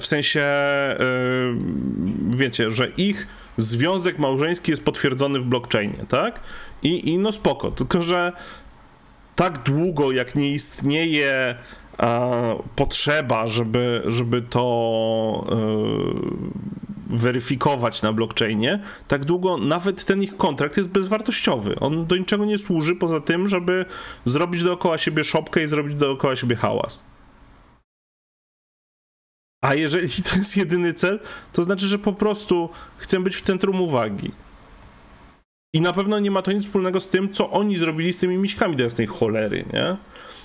w sensie, e, wiecie, że ich związek małżeński jest potwierdzony w blockchainie, tak? I, i no spoko, tylko że tak długo, jak nie istnieje e, potrzeba, żeby, żeby to e, weryfikować na blockchainie, tak długo nawet ten ich kontrakt jest bezwartościowy. On do niczego nie służy poza tym, żeby zrobić dookoła siebie szopkę i zrobić dookoła siebie hałas. A jeżeli to jest jedyny cel, to znaczy, że po prostu chcę być w centrum uwagi. I na pewno nie ma to nic wspólnego z tym, co oni zrobili z tymi miśkami do jasnej cholery, nie?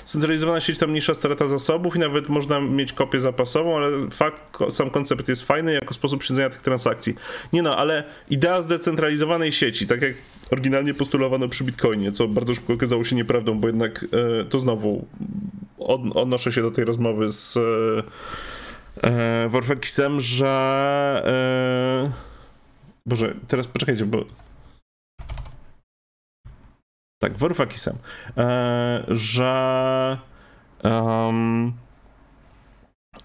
Centralizowana sieć to mniejsza strata zasobów i nawet można mieć kopię zapasową, ale fakt, sam koncept jest fajny jako sposób śledzenia tych transakcji. Nie no, ale idea zdecentralizowanej sieci, tak jak oryginalnie postulowano przy Bitcoinie, co bardzo szybko okazało się nieprawdą, bo jednak e, to znowu od, odnoszę się do tej rozmowy z e, e, Warfakisem, że e, Boże, teraz poczekajcie, bo tak, Warfakisem, e, że um,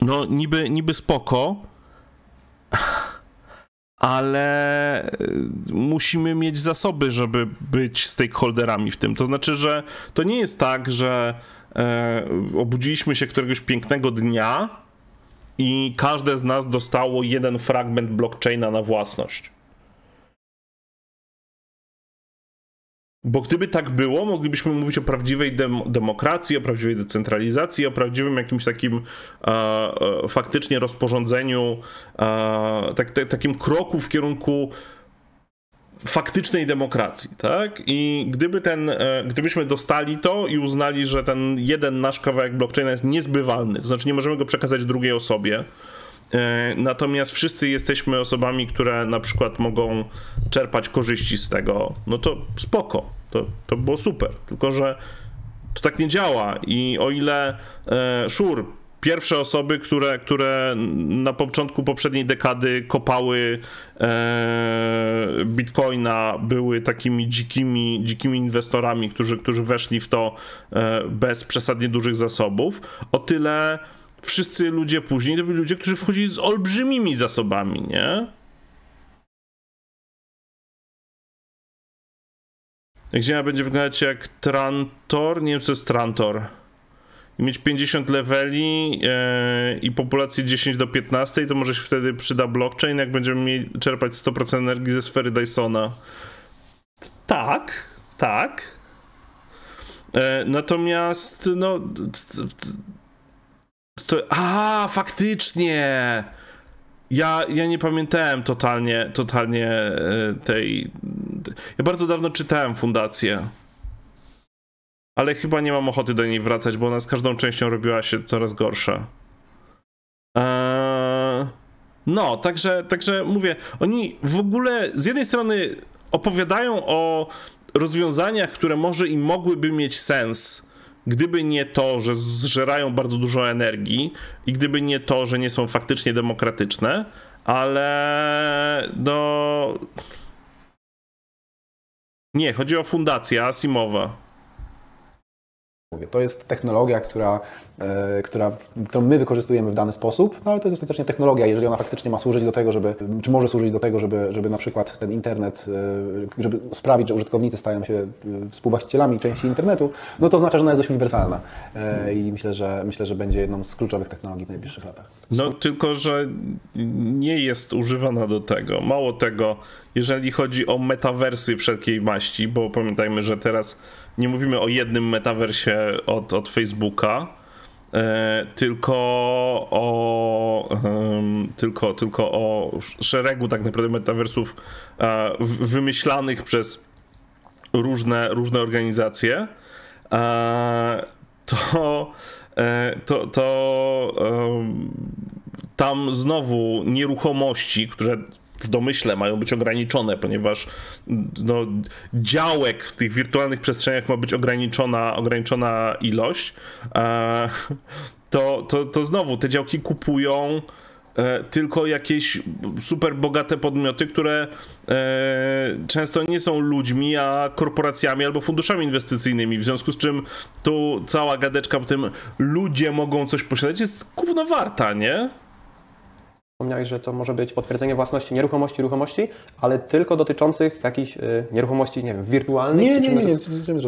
no niby, niby spoko, ale musimy mieć zasoby, żeby być stakeholderami w tym. To znaczy, że to nie jest tak, że e, obudziliśmy się któregoś pięknego dnia i każde z nas dostało jeden fragment blockchaina na własność. Bo gdyby tak było, moglibyśmy mówić o prawdziwej dem demokracji, o prawdziwej decentralizacji, o prawdziwym jakimś takim e, e, faktycznie rozporządzeniu, e, tak, tak, takim kroku w kierunku faktycznej demokracji, tak? I gdyby ten, e, gdybyśmy dostali to i uznali, że ten jeden nasz kawałek blockchaina jest niezbywalny, to znaczy nie możemy go przekazać drugiej osobie, E, natomiast wszyscy jesteśmy osobami, które na przykład mogą czerpać korzyści z tego, no to spoko, to, to było super. Tylko, że to tak nie działa i o ile e, szur, pierwsze osoby, które, które na początku poprzedniej dekady kopały e, bitcoina, były takimi dzikimi, dzikimi inwestorami, którzy, którzy weszli w to e, bez przesadnie dużych zasobów, o tyle wszyscy ludzie później to byli ludzie, którzy wchodzili z olbrzymimi zasobami, nie? Ziemia będzie wyglądać jak Trantor, nie wiem co jest Trantor. I mieć 50 leveli e, i populację 10 do 15, to może się wtedy przyda blockchain, jak będziemy mieli czerpać 100% energii ze sfery Dysona. Tak, tak. E, natomiast, no Sto... A, faktycznie! Ja, ja nie pamiętałem totalnie, totalnie e, tej. Ja bardzo dawno czytałem fundację. Ale chyba nie mam ochoty do niej wracać, bo ona z każdą częścią robiła się coraz gorsza. Eee... No, także, także mówię, oni w ogóle z jednej strony opowiadają o rozwiązaniach, które może i mogłyby mieć sens Gdyby nie to, że zżerają bardzo dużo energii i gdyby nie to, że nie są faktycznie demokratyczne, ale no. Nie, chodzi o fundację Asimowa. To jest technologia, która, e, która, którą my wykorzystujemy w dany sposób, no ale to jest ostatecznie technologia, jeżeli ona faktycznie ma służyć do tego, żeby, czy może służyć do tego, żeby, żeby na przykład ten internet, e, żeby sprawić, że użytkownicy stają się e, współwłaścicielami części internetu, no to oznacza, że ona jest dość uniwersalna i myślę, że myślę, że będzie jedną z kluczowych technologii w najbliższych latach. No tylko, że nie jest używana do tego. Mało tego, jeżeli chodzi o metawersy wszelkiej maści, bo pamiętajmy, że teraz nie mówimy o jednym metaversie od, od Facebooka, e, tylko o tylko, tylko o szeregu tak naprawdę metaversów e, wymyślanych przez różne, różne organizacje, e, to, to, to tam znowu nieruchomości, które w domyśle mają być ograniczone, ponieważ no, działek w tych wirtualnych przestrzeniach ma być ograniczona, ograniczona ilość, e, to, to, to znowu te działki kupują e, tylko jakieś super bogate podmioty, które e, często nie są ludźmi, a korporacjami albo funduszami inwestycyjnymi, w związku z czym tu cała gadeczka po tym ludzie mogą coś posiadać jest gówno warta, nie? Wspomniałeś, że to może być potwierdzenie własności nieruchomości, ruchomości, ale tylko dotyczących jakichś y, nieruchomości, nie wiem, wirtualnych Nie, czy nie, nie, nie,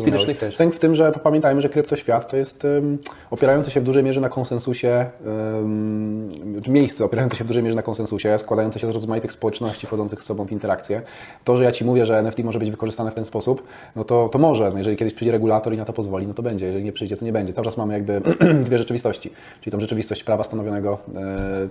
fizycznych też. Sęk w tym, że pamiętajmy, że kryptoświat to jest um, opierający się w dużej mierze na konsensusie, um, miejsce opierające się w dużej mierze na konsensusie, składające się z rozmaitych społeczności wchodzących z sobą w interakcję. To, że ja Ci mówię, że NFT może być wykorzystane w ten sposób, no to, to może. No jeżeli kiedyś przyjdzie regulator i na to pozwoli, no to będzie. Jeżeli nie przyjdzie, to nie będzie. Cały czas mamy jakby dwie rzeczywistości. Czyli tą rzeczywistość prawa stanowionego,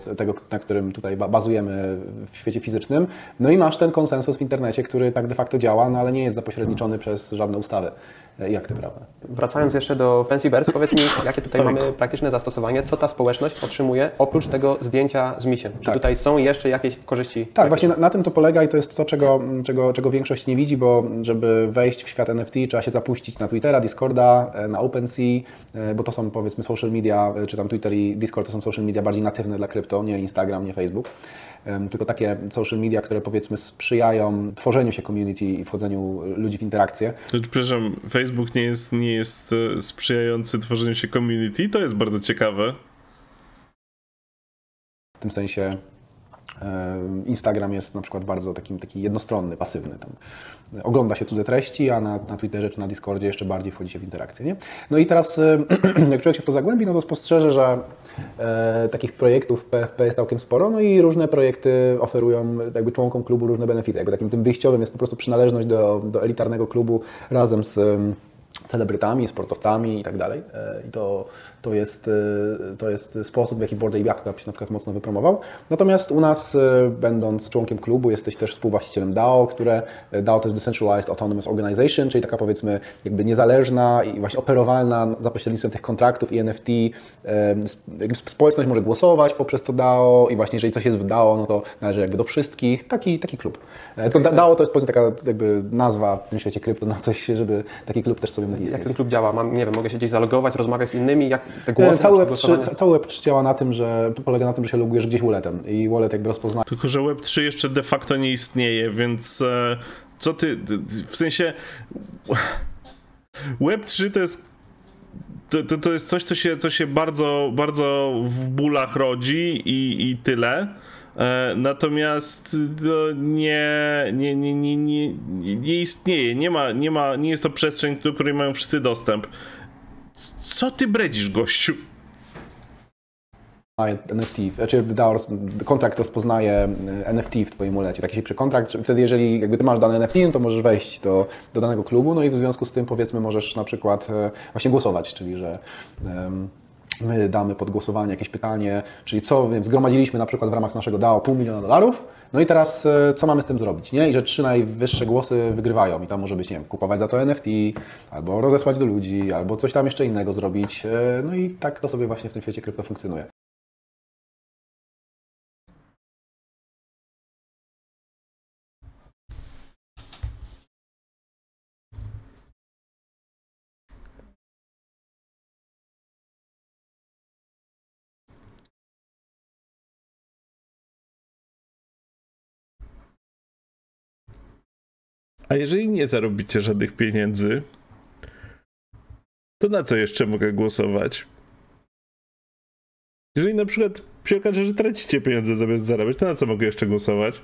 e, tego, na którym tutaj ba- bazujemy w świecie fizycznym. No i masz ten konsensus w internecie, który tak de facto działa, no ale nie jest zapośredniczony przez żadne ustawy e, i akty prawne. Wracając jeszcze do Fancy Bears, powiedz mi, jakie tutaj mamy praktyczne zastosowanie, co ta społeczność otrzymuje oprócz tego zdjęcia z misiem? Czy Tak. tutaj są jeszcze jakieś korzyści? Tak, właśnie na, na tym to polega i to jest to, czego, czego, czego większość nie widzi, bo żeby wejść w świat NFT trzeba się zapuścić na Twittera, Discorda, e, na OpenSea, e, bo to są powiedzmy social media, czy tam Twitter i Discord to są social media bardziej natywne dla krypto, nie Instagram, nie Facebook. Tylko takie social media, które powiedzmy sprzyjają tworzeniu się community i wchodzeniu ludzi w interakcje. To, przepraszam, Facebook nie jest, nie jest e, sprzyjający tworzeniu się community, to jest bardzo ciekawe. W tym sensie Instagram jest na przykład bardzo takim, taki jednostronny, pasywny. Tam ogląda się cudze treści, a na, na Twitterze czy na Discordzie jeszcze bardziej wchodzi się w interakcję. Nie? No i teraz, jak człowiek się w to zagłębi, no to spostrzeże, że e, takich projektów w PFP jest całkiem sporo, no i różne projekty oferują jakby członkom klubu różne benefity. Jakby takim tym wyjściowym jest po prostu przynależność do, do elitarnego klubu razem z celebrytami, sportowcami i tak dalej. E, I to, to, jest, e, to jest sposób, w jaki Board Ape Club się na przykład mocno wypromował. Natomiast u nas, e, będąc członkiem klubu, jesteś też współwłaścicielem DAO, które DAO to jest Decentralized Autonomous Organization, czyli taka powiedzmy jakby niezależna i właśnie operowalna za pośrednictwem tych kontraktów i NFT. społeczność może głosować poprzez to DAO i właśnie jeżeli coś jest w DAO, no to należy jakby do wszystkich. Taki, taki klub. E, da- DAO to jest powiedzmy taka jakby nazwa w tym świecie krypto na coś, żeby taki klub też sobie mógł Jak istnieć. ten klub działa? Mam, nie wiem, mogę się gdzieś zalogować, rozmawiać z innymi, jak głosy, Cały Web3, głosowanie? cały Web3 działa na tym, że polega na tym, że się logujesz gdzieś walletem i wallet jakby rozpozna Tylko, że Web3 jeszcze de facto nie istnieje, więc e, co ty, w sensie Web3 to jest to, to, to jest coś, co się, co się bardzo, bardzo w bólach rodzi i, i tyle. E, Natomiast to nie, nie, nie, nie, nie, nie istnieje, nie ma, nie ma, nie jest to przestrzeń, do której mają wszyscy dostęp. Co ty bredzisz, gościu? NFT, znaczy roz- kontrakt rozpoznaje e, NFT w Twoim walletie, taki się przy kontrakt, że wtedy jeżeli jakby Ty masz dane NFT, no to możesz wejść do, do danego klubu, no i w związku z tym powiedzmy możesz na przykład e, właśnie głosować, czyli że em, my damy pod głosowanie jakieś pytanie, czyli co, wiem, zgromadziliśmy na przykład w ramach naszego DAO pół miliona dolarów, no i teraz e, co mamy z tym zrobić, nie? I że trzy najwyższe głosy wygrywają i tam może być, nie wiem, kupować za to NFT, albo rozesłać do ludzi, albo coś tam jeszcze innego zrobić, e, no i tak to sobie właśnie w tym świecie krypto funkcjonuje. A jeżeli nie zarobicie żadnych pieniędzy, to na co jeszcze mogę głosować? Jeżeli na przykład się okaże, że tracicie pieniądze zamiast zarabiać, to na co mogę jeszcze głosować?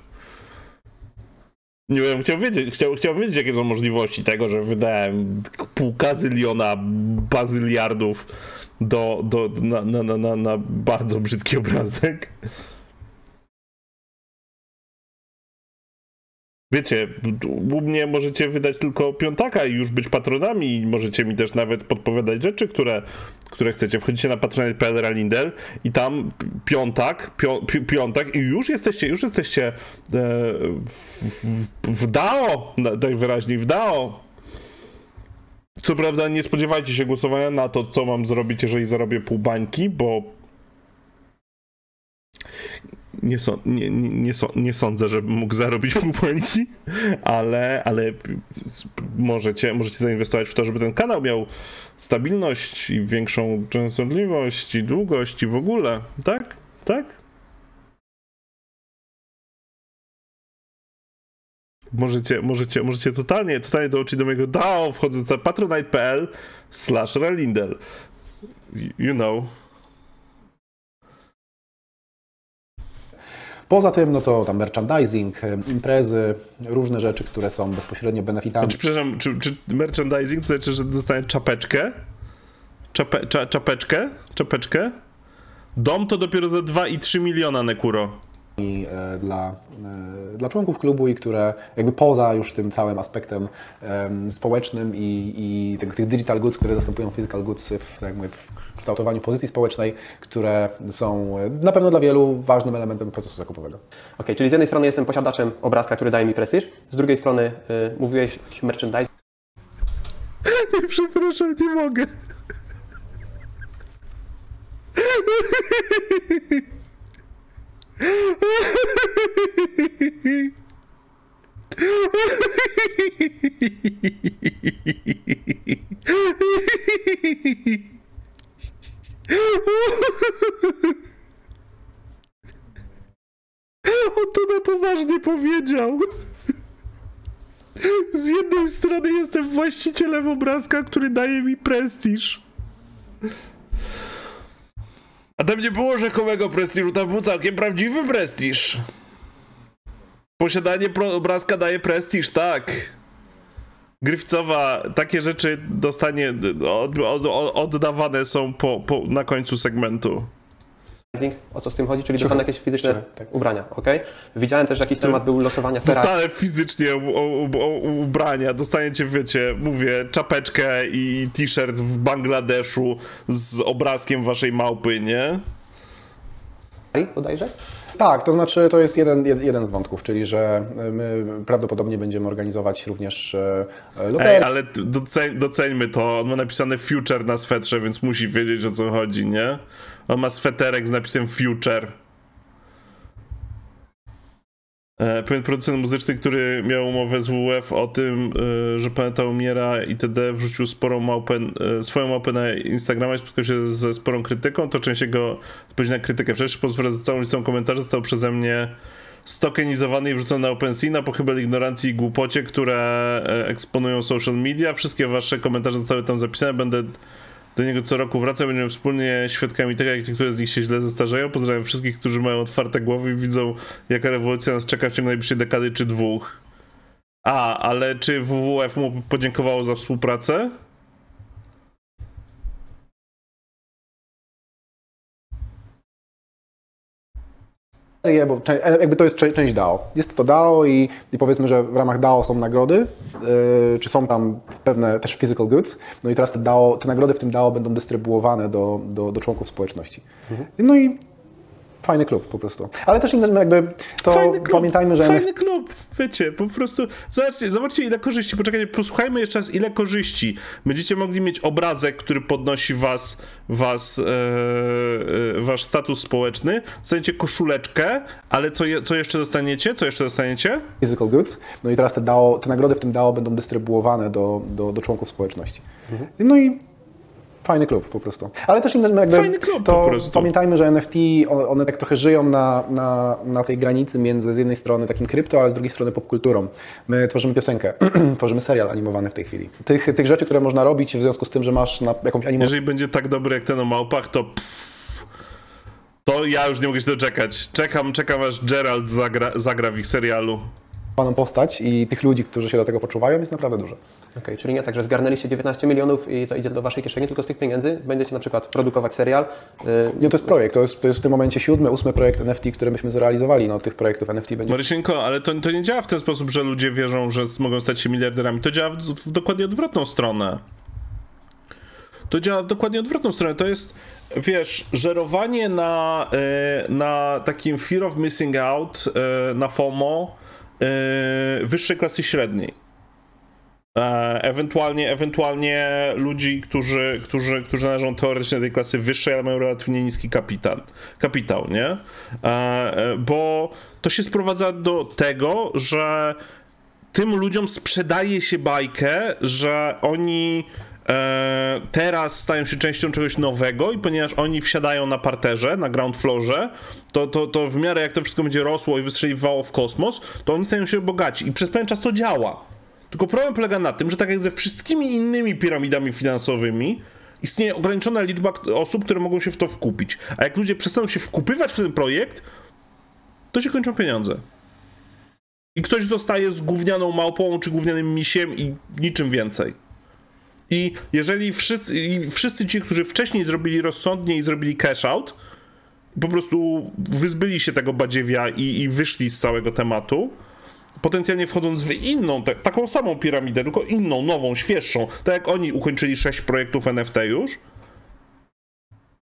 Nie wiem, chciał wiedzieć, chciał, chciałbym wiedzieć, jakie są możliwości tego, że wydałem pół kazyliona bazyliardów do, do, na, na, na, na, bardzo brzydki obrazek. Wiecie, u mnie możecie wydać tylko piątaka i już być patronami i możecie mi też nawet podpowiadać rzeczy, które, które chcecie. Wchodzicie na patronite.pl Ralindel i tam piątak, pią, pi, piątak i już jesteście, już jesteście e, w, w, w DAO, tak wyraźnie w DAO. Co prawda nie spodziewajcie się głosowania na to, co mam zrobić, jeżeli zarobię pół bańki, bo nie, so, nie, nie, so, nie sądzę, żebym mógł zarobić bubonki, ale, ale możecie, możecie zainwestować w to, żeby ten kanał miał stabilność i większą częstotliwość i długość i w ogóle, tak? Tak? Możecie, możecie, możecie totalnie, totalnie dołączyć do mojego DAO, wchodząc na patronite.pl slash relindel. You know. Poza tym, no to tam merchandising, imprezy, różne rzeczy, które są bezpośrednio benefitami. Czy, przepraszam, czy, czy merchandising to znaczy, że dostanę czapeczkę? Czape, cza, czapeczkę? Czapeczkę? Dom to dopiero za 2,3 miliona Nekuro. e, dla, e, dla członków klubu i które jakby poza już tym całym aspektem em, społecznym i, i tych, tych digital goods, które zastępują physical goods w, tak jak mówię, w kształtowaniu pozycji społecznej, które są e, na pewno dla wielu ważnym elementem procesu zakupowego. Ok, czyli z jednej strony jestem posiadaczem obrazka, który daje mi prestiż, z drugiej strony y, mówiłeś jakiś merchandising, Nie, przepraszam, nie mogę. On to na poważnie powiedział. Z jednej strony jestem właścicielem obrazka, który daje mi prestiż. A tam nie było rzekomego prestiżu, tam był całkiem prawdziwy prestiż. Posiadanie obrazka daje prestiż, tak. Gryfcowa, takie rzeczy dostanie, od, od, od, oddawane są po, po, na końcu segmentu. o co z tym chodzi, czyli dostanę jakieś fizyczne tak. ubrania, ok? Widziałem też jakiś temat był losowania Ferrari. Dostanę fizycznie u, u, u, ubrania, dostaniecie, wiecie, mówię, czapeczkę i t-shirt w Bangladeszu z obrazkiem waszej małpy, nie? bodajże? Tak, to znaczy to jest jeden, jed- jeden z wątków, czyli że my prawdopodobnie będziemy organizować również e, Ej, loterie. ale doceń, doceńmy to, on ma napisane future na swetrze, więc musi wiedzieć o co chodzi, nie? On ma sweterek z napisem future. E, Pewien producent muzyczny, który miał umowę z WWF o tym, e, że planeta umiera itd. wrzucił sporą małpę, e, swoją małpę na Instagrama i spotkał się ze sporą krytyką, to część jego odpowiedzi na krytykę. Przecież pozwolę za całą listą komentarzy został przeze mnie stokenizowany i wrzucony na OpenSea na pochybel ignorancji i głupocie, które eksponują social media. Wszystkie wasze komentarze zostały tam zapisane, będę do niego co roku wracał, będziemy wspólnie świadkami tego, jak niektóre z nich się źle zestarzeją. Pozdrawiam wszystkich, którzy mają otwarte głowy i widzą, jaka rewolucja nas czeka w ciągu najbliższej dekady czy dwóch. A, ale czy WWF mu podziękowało za współpracę? Bo cze- e, jakby to jest część DAO. Jest to DAO i, i powiedzmy, że w ramach DAO są nagrody, yy, czy są tam pewne też physical goods. No i teraz te, DAO, te nagrody w tym DAO będą dystrybuowane do, do, do członków społeczności. No i fajny klub po prostu. Ale też inne, jakby to Fajny klub, pamiętajmy, że fajny klub, wiecie, po prostu zobaczcie, zobaczcie ile korzyści, poczekajcie, posłuchajmy jeszcze raz ile korzyści. Będziecie mogli mieć obrazek, który podnosi was, was e, e, wasz status społeczny, dostaniecie koszuleczkę, ale co, je, co jeszcze dostaniecie? Co jeszcze dostaniecie? physical goods. No i teraz te, DAO, te nagrody w tym DAO będą dystrybuowane do, do, do członków społeczności. No i fajny klub po prostu. Ale też inne, jakby Fajny klub to po prostu. pamiętajmy, że NFT, one, tak trochę żyją na, na, na tej granicy między z jednej strony takim krypto, a z drugiej strony popkulturą. My tworzymy piosenkę, tworzymy serial animowany w tej chwili. Tych, tych rzeczy, które można robić w związku z tym, że masz na jakąś animację Jeżeli będzie tak dobry jak ten o małpach, to pff, to ja już nie mogę się doczekać. Czekam, czekam aż Gerald zagra, zagra w ich serialu. postać i tych ludzi, którzy się do tego poczuwają jest naprawdę dużo. Okej, czyli nie tak, że zgarnęliście 19 milionów i to idzie do waszej kieszeni, tylko z tych pieniędzy będziecie na przykład produkować serial. y, Nie, to jest projekt, to jest, to jest w tym momencie siódmy, ósmy projekt NFT, który myśmy zrealizowali. No, tych projektów NFT będzie Marysieńko, ale to, to nie działa w ten sposób, że ludzie wierzą, że mogą stać się miliarderami. To działa w, w dokładnie odwrotną stronę. To działa w dokładnie odwrotną stronę. To jest, wiesz, żerowanie na, e, na takim fear of missing out, e, na FOMO wyższej klasy średniej. E, Ewentualnie, ewentualnie ludzi, którzy, którzy, którzy należą teoretycznie do tej klasy wyższej, ale mają relatywnie niski kapitał, kapitał nie? E, e, Bo to się sprowadza do tego, że tym ludziom sprzedaje się bajkę, że oni teraz stają się częścią czegoś nowego i ponieważ oni wsiadają na parterze, na ground floorze, to, to, to w miarę jak to wszystko będzie rosło i wystrzeliwało w kosmos, to oni stają się bogaci i przez pewien czas to działa. Tylko problem polega na tym, że tak jak ze wszystkimi innymi piramidami finansowymi, istnieje ograniczona liczba osób, które mogą się w to wkupić. A jak ludzie przestaną się wkupywać w ten projekt, to się kończą pieniądze. I ktoś zostaje z gównianą małpą czy gównianym misiem i niczym więcej. I jeżeli wszyscy, i wszyscy ci, którzy wcześniej zrobili rozsądnie i zrobili cash out, po prostu wyzbyli się tego badziewia i, i wyszli z całego tematu, potencjalnie wchodząc w inną, te, taką samą piramidę, tylko inną, nową, świeższą, tak jak oni ukończyli sześć projektów NFT już,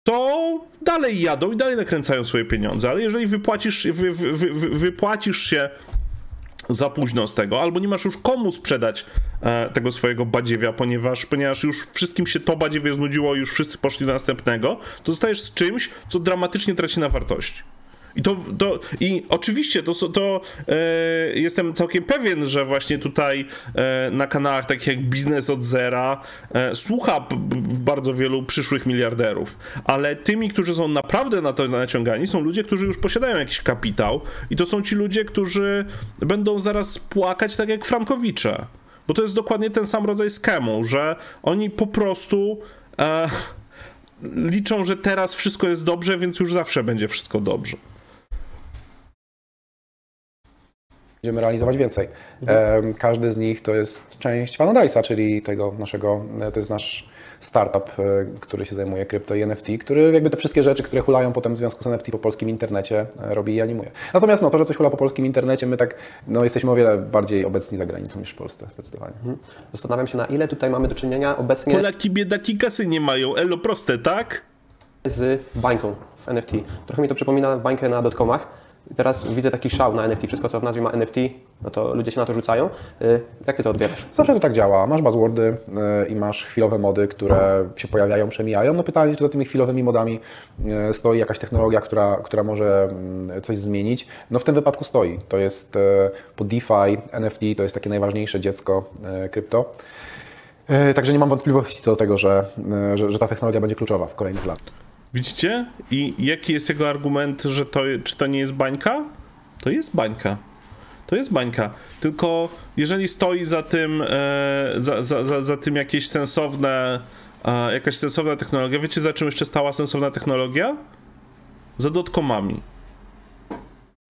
to dalej jadą i dalej nakręcają swoje pieniądze, ale jeżeli wypłacisz, wy, wy, wy, wypłacisz się za późno z tego, albo nie masz już komu sprzedać e, tego swojego badziewia, ponieważ, ponieważ już wszystkim się to badziewie znudziło, już wszyscy poszli do następnego, to zostajesz z czymś, co dramatycznie traci na wartości. I to, to i oczywiście to, to e, jestem całkiem pewien, że właśnie tutaj e, na kanałach takich jak Biznes od Zera e, słucha bardzo wielu przyszłych miliarderów, ale tymi, którzy są naprawdę na to naciągani, są ludzie, którzy już posiadają jakiś kapitał i to są ci ludzie, którzy będą zaraz płakać tak jak Frankowicze. Bo to jest dokładnie ten sam rodzaj skemu, że oni po prostu e, liczą, że teraz wszystko jest dobrze, więc już zawsze będzie wszystko dobrze. Będziemy realizować więcej. Mhm. Każdy z nich to jest część Vanadice'a, czyli tego naszego, to jest nasz startup, e, który się zajmuje krypto i NFT, który jakby te wszystkie rzeczy, które hulają potem w związku z NFT po polskim internecie e, robi i animuje. Natomiast no, to, że coś hula po polskim internecie, my tak no, jesteśmy o wiele bardziej obecni za granicą niż w Polsce, zdecydowanie. Mhm. Zastanawiam się, na ile tutaj mamy do czynienia obecnie... Polaki biedaki kasy nie mają, elo proste, tak? Z bańką w NFT. Trochę mi to przypomina bańkę na dotcomach teraz widzę taki szał na NFT. Wszystko, co w nazwie ma NFT, no to ludzie się na to rzucają. Y, jak ty to odbierasz? Zawsze to tak działa. Masz buzzwordy y, i masz chwilowe mody, które się pojawiają, przemijają. No pytanie, czy za tymi chwilowymi modami y, stoi jakaś technologia, która, która może mm, coś zmienić. No w tym wypadku stoi. To jest po DeFi, NFT, to jest takie najważniejsze dziecko krypto. Także nie mam wątpliwości co do tego, że, że, że ta technologia będzie kluczowa w kolejnych latach. Widzicie? I jaki jest jego argument, że to, czy to nie jest bańka? To jest bańka. To jest bańka. Tylko jeżeli stoi za tym, e, za, za, za, za, tym jakieś sensowne, e, jakaś sensowna technologia, wiecie za czym jeszcze stała sensowna technologia? Za dotkomami.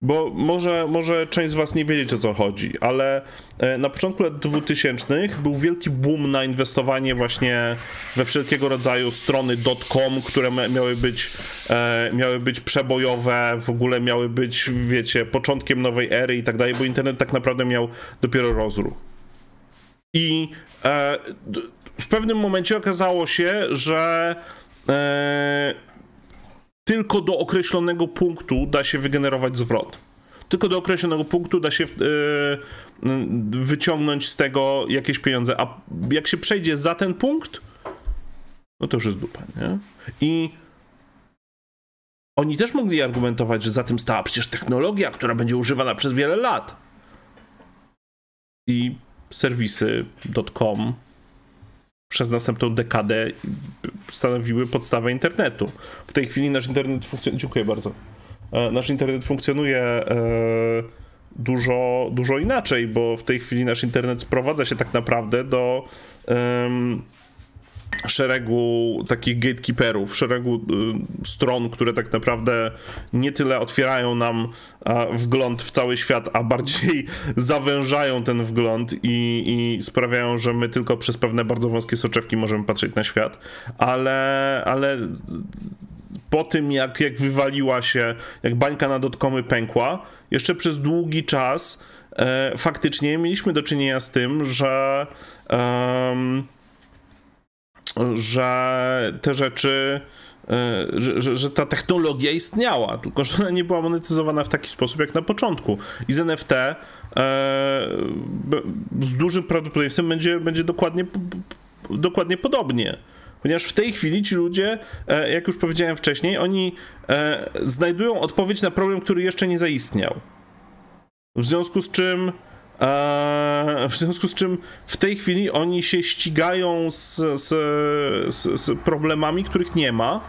Bo może, może część z Was nie wiedzieć o co chodzi, ale e, na początku lat 2000 był wielki boom na inwestowanie właśnie we wszelkiego rodzaju strony .com, które miały być, e, miały być przebojowe, w ogóle miały być, wiecie, początkiem nowej ery i tak dalej, bo internet tak naprawdę miał dopiero rozruch. I e, w pewnym momencie okazało się, że tylko do określonego punktu da się wygenerować zwrot. Tylko do określonego punktu da się yy, wyciągnąć z tego jakieś pieniądze, a jak się przejdzie za ten punkt, no to już jest dupa, nie? I oni też mogli argumentować, że za tym stała przecież technologia, która będzie używana przez wiele lat. I serwisy .com przez następną dekadę stanowiły podstawę internetu. W tej chwili nasz internet funkcjonuje. Dziękuję bardzo. E, nasz internet funkcjonuje e, dużo, dużo inaczej, bo w tej chwili nasz internet sprowadza się tak naprawdę do szeregu takich gatekeeperów, szeregu y, stron, które tak naprawdę nie tyle otwierają nam wgląd w cały świat, a bardziej zawężają ten wgląd i, i sprawiają, że my tylko przez pewne bardzo wąskie soczewki możemy patrzeć na świat, ale, ale po tym jak, jak wywaliła się, jak bańka na dotkomy pękła, jeszcze przez długi czas e, faktycznie mieliśmy do czynienia z tym, że że te rzeczy, e, że, że, że, ta technologia istniała, tylko że ona nie była monetyzowana w taki sposób jak na początku. I z NFT e, z dużym prawdopodobieństwem będzie, będzie dokładnie, dokładnie podobnie. Ponieważ w tej chwili ci ludzie, e, jak już powiedziałem wcześniej, oni znajdują odpowiedź na problem, który jeszcze nie zaistniał. W związku z czym Eee, w związku z czym w tej chwili oni się ścigają z, z, z, z problemami, których nie ma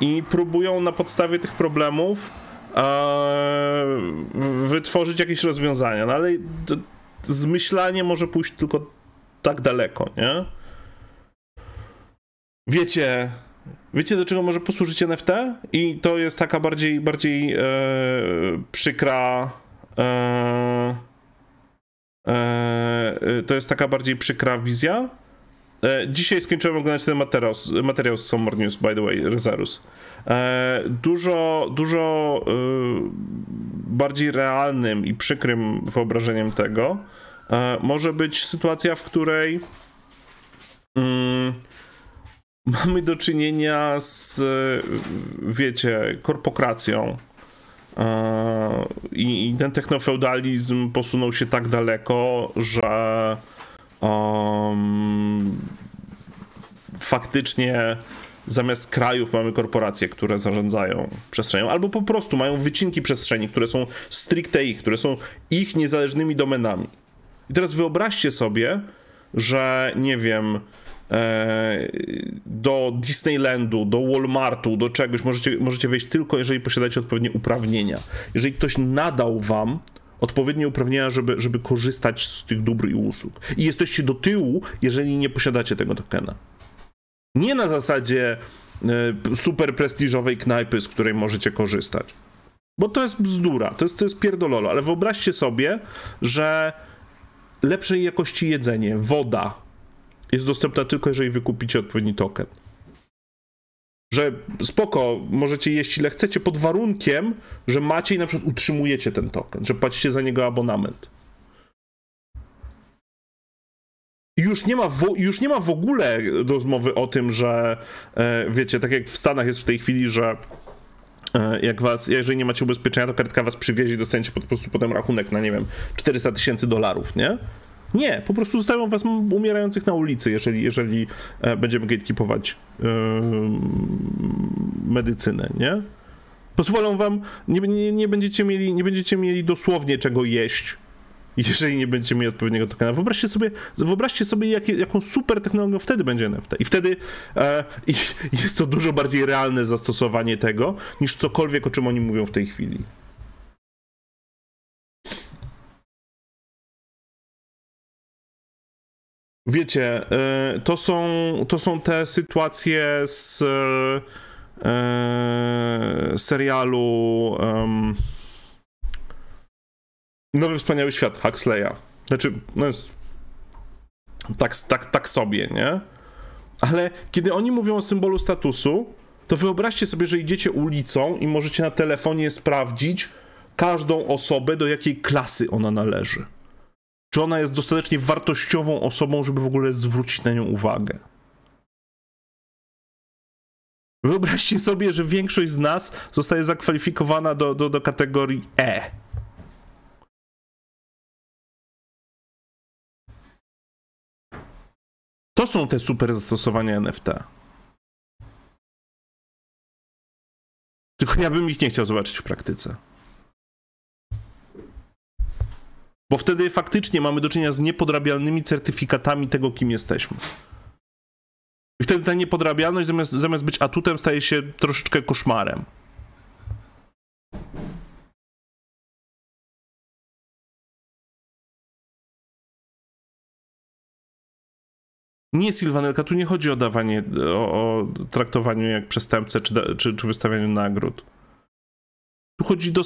i próbują na podstawie tych problemów eee, wytworzyć jakieś rozwiązania. No ale zmyślanie może pójść tylko tak daleko, nie? Wiecie, wiecie do czego może posłużyć NFT? I to jest taka bardziej, bardziej e, przykra. E, e, to jest taka bardziej przykra wizja. E, dzisiaj skończyłem oglądać ten materiał, materiał z Summer News, by the way, Rezarus. E, dużo, dużo e, bardziej realnym i przykrym wyobrażeniem tego może być sytuacja, w której mm, mamy do czynienia z, wiecie, korpokracją. I, I, ten technofeudalizm posunął się tak daleko, że um, faktycznie zamiast krajów mamy korporacje, które zarządzają przestrzenią, albo po prostu mają wycinki przestrzeni, które są stricte ich, które są ich niezależnymi domenami. I teraz wyobraźcie sobie, że nie wiem, e, do Disneylandu, do Walmartu, do czegoś możecie, możecie wejść tylko, jeżeli posiadacie odpowiednie uprawnienia. Jeżeli ktoś nadał wam odpowiednie uprawnienia, żeby, żeby korzystać z tych dóbr i usług. I jesteście do tyłu, jeżeli nie posiadacie tego tokena. Nie na zasadzie e, super prestiżowej knajpy, z której możecie korzystać. Bo to jest bzdura, to jest, to jest pierdololo, ale wyobraźcie sobie, że lepszej jakości jedzenie, woda jest dostępna tylko jeżeli wykupicie odpowiedni token. Że spoko, możecie jeść ile chcecie pod warunkiem, że macie i na przykład utrzymujecie ten token, że płacicie za niego abonament. już nie, ma w, już nie ma w ogóle rozmowy o tym, że e, wiecie, tak jak w Stanach jest w tej chwili, że e, jak was, jeżeli nie macie ubezpieczenia, to kartka was przywiezie i dostaniecie po prostu potem rachunek na, nie wiem, 400 tysięcy dolarów, nie? Nie, po prostu zostawią was umierających na ulicy, jeżeli, jeżeli e, będziemy gatekeepować yy, medycynę, nie? Pozwolą wam, nie, nie, nie, będziecie mieli, nie będziecie mieli dosłownie czego jeść, jeżeli nie będziecie mieli odpowiedniego tokena. Wyobraźcie sobie, wyobraźcie sobie jakie, jaką super technologią wtedy będzie NFT. I wtedy e, jest to dużo bardziej realne zastosowanie tego, niż cokolwiek, o czym oni mówią w tej chwili. Wiecie, e, to są, to są te sytuacje z e, serialu um, Nowy Wspaniały Świat Huxleya. Znaczy, no jest tak, tak, tak sobie, nie? Ale kiedy oni mówią o symbolu statusu, to wyobraźcie sobie, że idziecie ulicą i możecie na telefonie sprawdzić każdą osobę, do jakiej klasy ona należy. Czy ona jest dostatecznie wartościową osobą, żeby w ogóle zwrócić na nią uwagę? Wyobraźcie sobie, że większość z nas zostaje zakwalifikowana do, do, do kategorii E. To są te super zastosowania NFT. Tylko ja bym ich nie chciał zobaczyć w praktyce. Bo wtedy faktycznie mamy do czynienia z niepodrabialnymi certyfikatami tego, kim jesteśmy. I wtedy ta niepodrabialność zamiast, zamiast być atutem staje się troszeczkę koszmarem. Nie, Sylwanelka, tu nie chodzi o dawanie, o, o traktowaniu jak przestępcę, czy, czy, czy wystawianiu nagród. Tu chodzi, do,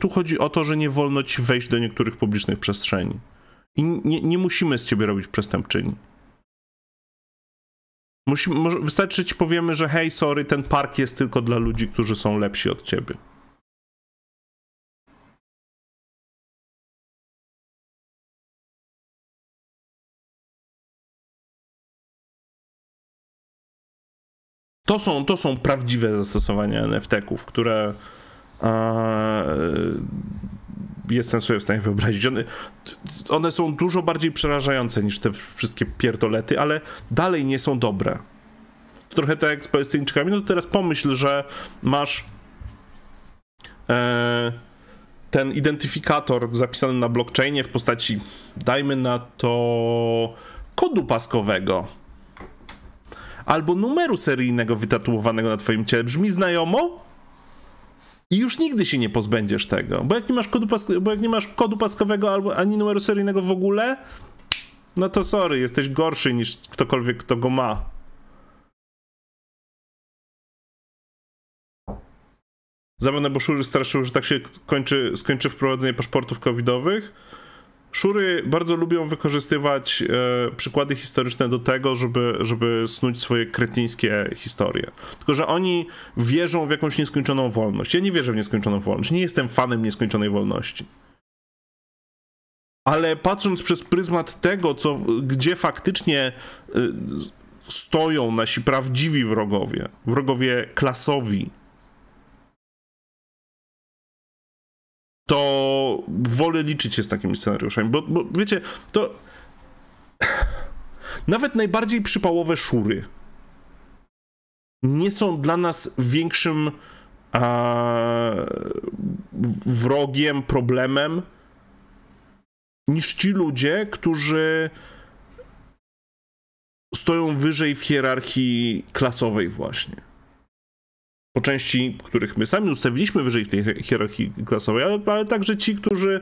tu chodzi o to, że nie wolno ci wejść do niektórych publicznych przestrzeni. I nie, nie musimy z ciebie robić przestępczyni. Musimy, może, wystarczy, ci powiemy, że hej, sorry, ten park jest tylko dla ludzi, którzy są lepsi od ciebie. To są, to są prawdziwe zastosowania NFT-ków, które jestem sobie w stanie wyobrazić. One, one są dużo bardziej przerażające niż te wszystkie pierdolety, ale dalej nie są dobre. Trochę tak jak z Palestyńczykami, no to teraz pomyśl, że masz e, ten identyfikator zapisany na blockchainie w postaci, dajmy na to, kodu paskowego albo numeru seryjnego wytatuowanego na twoim ciele. Brzmi znajomo? I już nigdy się nie pozbędziesz tego, bo jak nie masz kodu, pask- bo jak nie masz kodu paskowego albo ani numeru seryjnego w ogóle, no to sorry, jesteś gorszy niż ktokolwiek, kto go ma. Zapewne, bo Szury straszył, że tak się kończy, skończy wprowadzenie paszportów covidowych. Szury bardzo lubią wykorzystywać e, przykłady historyczne do tego, żeby, żeby snuć swoje kretyńskie historie. Tylko, że oni wierzą w jakąś nieskończoną wolność. Ja nie wierzę w nieskończoną wolność. Nie jestem fanem nieskończonej wolności. Ale patrząc przez pryzmat tego, co, gdzie faktycznie y, stoją nasi prawdziwi wrogowie, wrogowie klasowi, to wolę liczyć się z takimi scenariuszami, bo, bo wiecie, to nawet najbardziej przypałowe szury nie są dla nas większym a, wrogiem, problemem niż ci ludzie, którzy stoją wyżej w hierarchii klasowej właśnie po części, których my sami ustawiliśmy wyżej w tej hierarchii klasowej, ale, ale także ci, którzy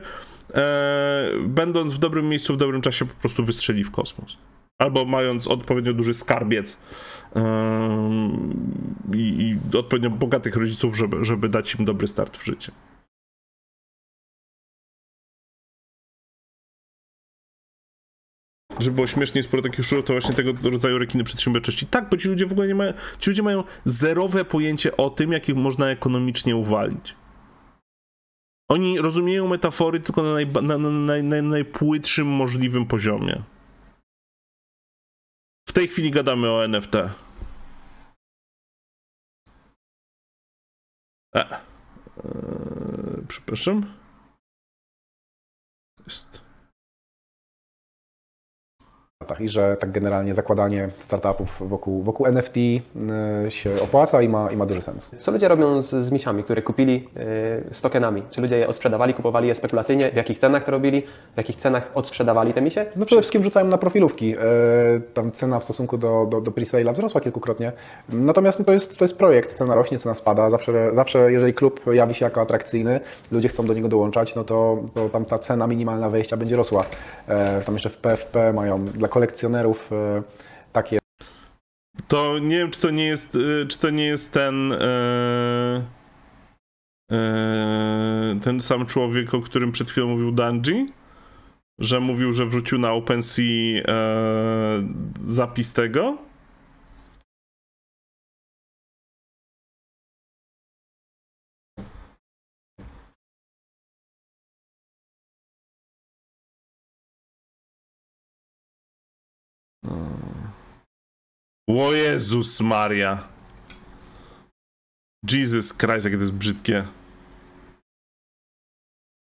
e, będąc w dobrym miejscu, w dobrym czasie po prostu wystrzeli w kosmos. Albo mając odpowiednio duży skarbiec e, i, i odpowiednio bogatych rodziców, żeby, żeby dać im dobry start w życie. Żeby było śmieszniej, sporo takich szurów, to właśnie tego rodzaju rekiny przedsiębiorczości. Tak, bo ci ludzie w ogóle nie mają, ci ludzie mają zerowe pojęcie o tym, jak ich można ekonomicznie uwalić. Oni rozumieją metafory tylko na, naj, na, na, na, na najpłytszym możliwym poziomie. W tej chwili gadamy o NFT. E. Eee, przepraszam. Jest i że tak generalnie zakładanie startupów wokół, wokół NFT y, się opłaca i ma, i ma duży sens. Co ludzie robią z, z misiami, które kupili y, z tokenami? Czy ludzie je odsprzedawali, kupowali je spekulacyjnie? W jakich cenach to robili? W jakich cenach odsprzedawali te misie? No przede wszystkim rzucają na profilówki. Y, tam cena w stosunku do, do, do pre-sale'a wzrosła kilkukrotnie. Natomiast no to, jest, to jest projekt. Cena rośnie, cena spada. Zawsze, zawsze jeżeli klub jawi się jako atrakcyjny, ludzie chcą do niego dołączać, no to, to tam ta cena minimalna wejścia będzie rosła. Tam jeszcze w PFP mają dla kolekcjonerów e, takie. To nie wiem, czy to nie jest, e, czy to nie jest ten. E, ten sam człowiek, o którym przed chwilą mówił Danji, że mówił, że wrzucił na OpenSea zapis tego. O Jezus Maria. Jesus Christ, jakie to jest brzydkie.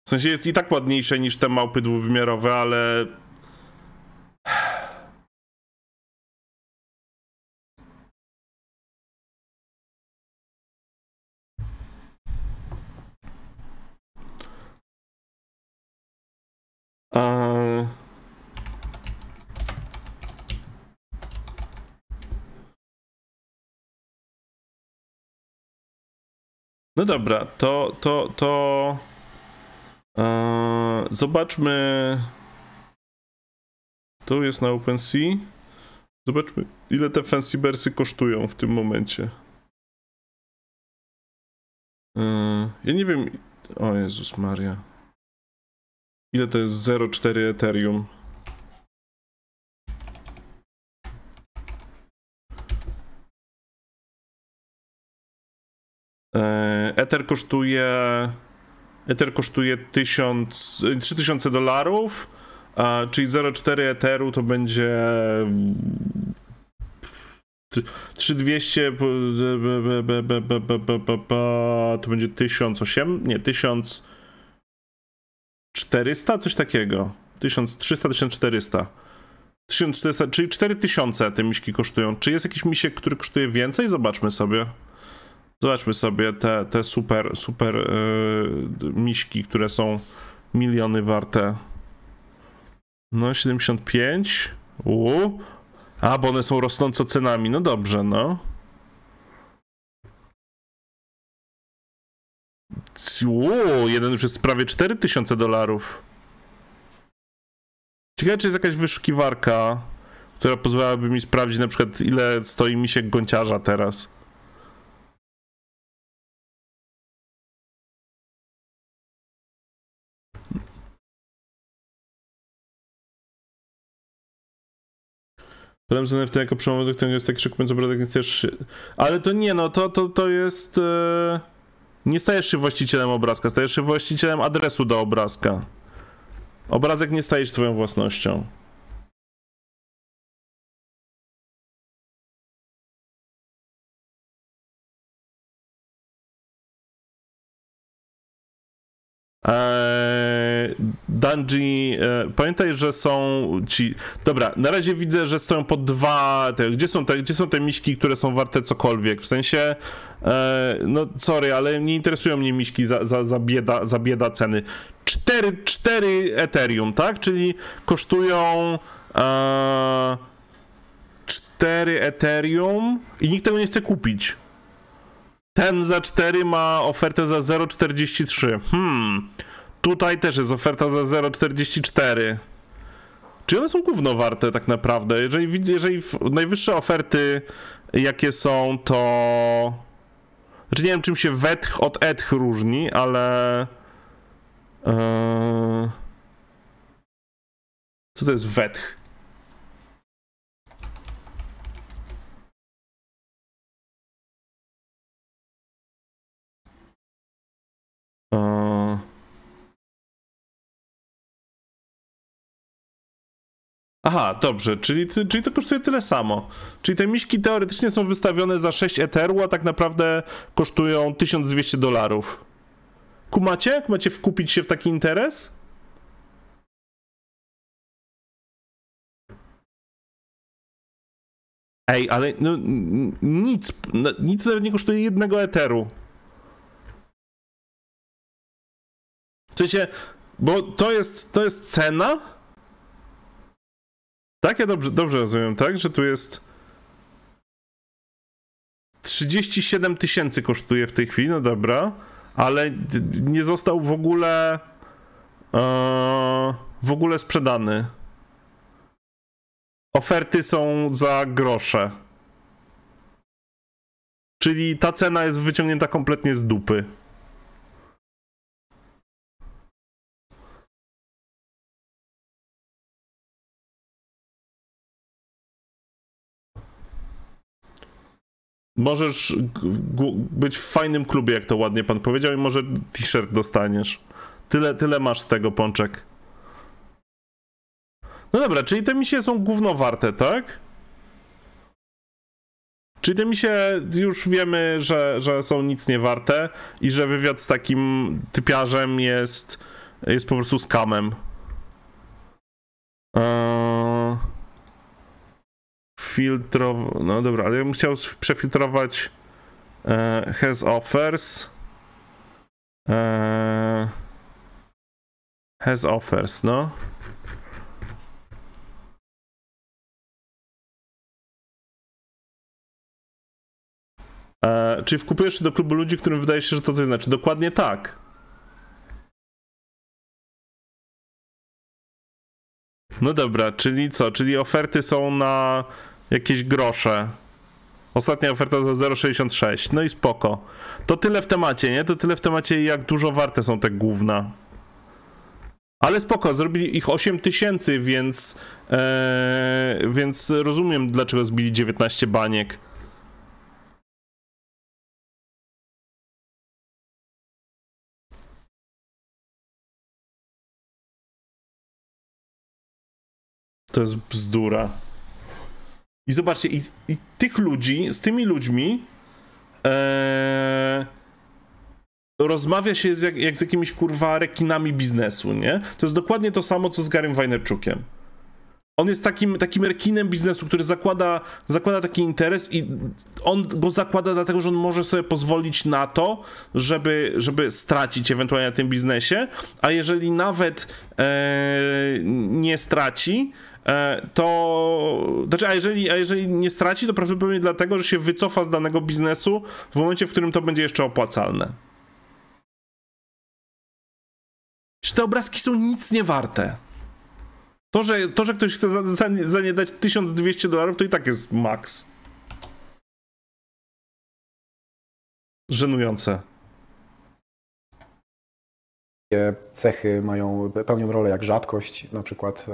W sensie jest i tak ładniejsze niż te małpy dwuwymiarowe, ale... Uh... No dobra, to, to, to... Yy, zobaczmy... Tu jest na OpenSea. Zobaczmy, ile te fancy bersy kosztują w tym momencie. Yy, ja nie wiem... O Jezus Maria. Ile to jest 0,4 Ethereum? E, Ether kosztuje Ether kosztuje 1000, 3000 dolarów, czyli 0,4 Etheru to będzie 3200 to będzie 1008, nie, 1400, coś takiego. 1300, 1400. 1400, czyli 4000 te miśki kosztują. Czy jest jakiś misiek, który kosztuje więcej? Zobaczmy sobie. Zobaczmy sobie te, te super, super yy, miśki, które są miliony warte. No, 75. Uuu. A, bo one są rosnąco cenami. No dobrze, no. Uuu, jeden już jest prawie 4000 dolarów. Ciekawe, czy jest jakaś wyszukiwarka, która pozwalałaby mi sprawdzić na przykład ile stoi misiek gąciarza teraz. Problem z NFT jako przełomowy, którego jest taki szykujący obrazek, jest też... Ale to nie, no to, to, to jest... E... Nie stajesz się właścicielem obrazka, stajesz się właścicielem adresu do obrazka. Obrazek nie staje się twoją własnością. Eee, Dungy, e, pamiętaj, że są ci. Dobra, na razie widzę, że stoją po dwa. Te, gdzie, są te, gdzie są te miśki, które są warte cokolwiek? W sensie, e, no sorry, ale nie interesują mnie miśki za, za, za, bieda, za bieda ceny. 4, 4 Ethereum, tak? Czyli kosztują. E, 4 Ethereum i nikt tego nie chce kupić. Ten za 4 ma ofertę za 0,43. Hmm. Tutaj też jest oferta za 0,44. Czy one są gówno warte tak naprawdę? Jeżeli widzę, jeżeli najwyższe oferty jakie są, to... Znaczy nie wiem czym się wetch od etch różni, ale... Eee... Co to jest wetch? Eee... Aha, dobrze, czyli, czyli to kosztuje tyle samo. Czyli te miśki teoretycznie są wystawione za 6 eteru, a tak naprawdę kosztują 1200 dolarów. Kumacie? Macie wkupić się w taki interes? Ej, ale no, nic, nic nawet nie kosztuje jednego eteru. W sensie, bo to jest, to jest cena? Tak, ja dobrze, dobrze rozumiem, tak? Że tu jest 37 tysięcy kosztuje w tej chwili, no dobra, ale nie został w ogóle e, w ogóle sprzedany. Oferty są za grosze. Czyli ta cena jest wyciągnięta kompletnie z dupy. Możesz być w fajnym klubie, jak to ładnie pan powiedział, i może t-shirt dostaniesz. Tyle, tyle masz z tego, Pączek. No dobra, czyli te misie są gówno warte, tak? Czyli te misie już wiemy, że, że są nic nie warte i że wywiad z takim typiarzem jest, jest po prostu skamem. Eee filtrować. No dobra, ale ja bym chciał przefiltrować e, has offers. E, has offers, no. E, czyli wkupujesz się do klubu ludzi, którym wydaje się, że to coś znaczy. Dokładnie tak. No dobra, czyli co? Czyli oferty są na jakieś grosze. Ostatnia oferta za 0,66. No i spoko. To tyle w temacie, nie? To tyle w temacie, jak dużo warte są te główna. Ale spoko, zrobili ich 8 tysięcy, więc, ee, więc rozumiem, dlaczego zbili 19 baniek. To jest bzdura. I zobaczcie, i, i tych ludzi, z tymi ludźmi ee, rozmawia się z, jak, jak, z jakimiś kurwa rekinami biznesu, nie? To jest dokładnie to samo, co z Garym Wajnerczukiem. on jest takim, takim rekinem biznesu, który zakłada, zakłada taki interes i on go zakłada dlatego, że on może sobie pozwolić na to, żeby, żeby stracić ewentualnie na tym biznesie, a jeżeli nawet e, nie straci, e, to znaczy, a jeżeli, a jeżeli nie straci, to prawdopodobnie dlatego, że się wycofa z danego biznesu w momencie, w którym to będzie jeszcze opłacalne. Czy te obrazki są nic nie warte? To, że, to, że ktoś chce za, za, za nie dać 1200 dolarów, to i tak jest maks. Żenujące. Cechy mają, pełnią rolę jak rzadkość na przykład.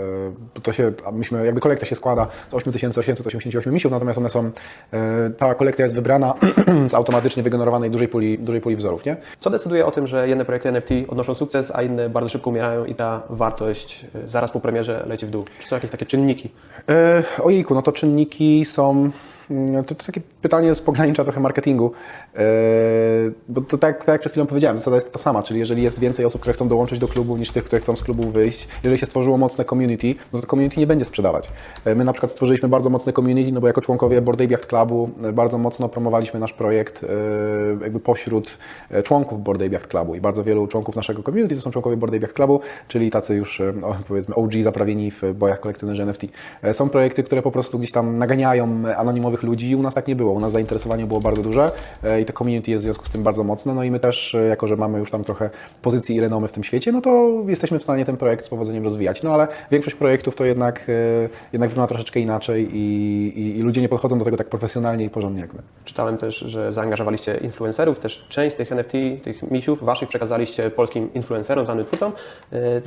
e, To się, myśmy, jakby kolekcja się składa z 8888 misiów, natomiast one są, e, cała kolekcja jest wybrana z automatycznie wygenerowanej dużej puli, dużej puli wzorów, nie? Co decyduje o tym, że jedne projekty NFT odnoszą sukces, a inne bardzo szybko umierają i ta wartość e, zaraz po premierze leci w dół? Czy są jakieś takie czynniki? E, Ojejku, no to czynniki są. Mm, To, to takie pytanie z pogranicza trochę marketingu. E, Bo to tak, tak jak przed chwilą powiedziałem, zasada jest ta sama, czyli jeżeli jest więcej osób, które chcą dołączyć do klubu niż tych, które chcą z klubu wyjść, jeżeli się stworzyło mocne community, no to community nie będzie sprzedawać. E, My na przykład stworzyliśmy bardzo mocne community, no bo jako członkowie Board Ape Yacht Clubu e, bardzo mocno promowaliśmy nasz projekt jakby pośród członków Board Ape Yacht Clubu i bardzo wielu członków naszego community to są członkowie Board Ape Yacht Clubu, czyli tacy już powiedzmy OG zaprawieni w bojach kolekcjonerzy NFT. Są projekty, które po prostu gdzieś tam naganiają anonimowych ludzi i u nas tak nie było. U nas zainteresowanie było bardzo duże e, i to community jest w związku z tym bardzo mocne. No i my też, e, jako że mamy już tam trochę pozycji i renomy w tym świecie, no to jesteśmy w stanie ten projekt z powodzeniem rozwijać. No ale większość projektów to jednak, e, jednak wygląda troszeczkę inaczej i, i, i ludzie nie podchodzą do tego tak profesjonalnie i porządnie jak my. Czytałem też, że zaangażowaliście influencerów, też część tych NFT, tych misiów waszych przekazaliście polskim influencerom, znanym twórcom.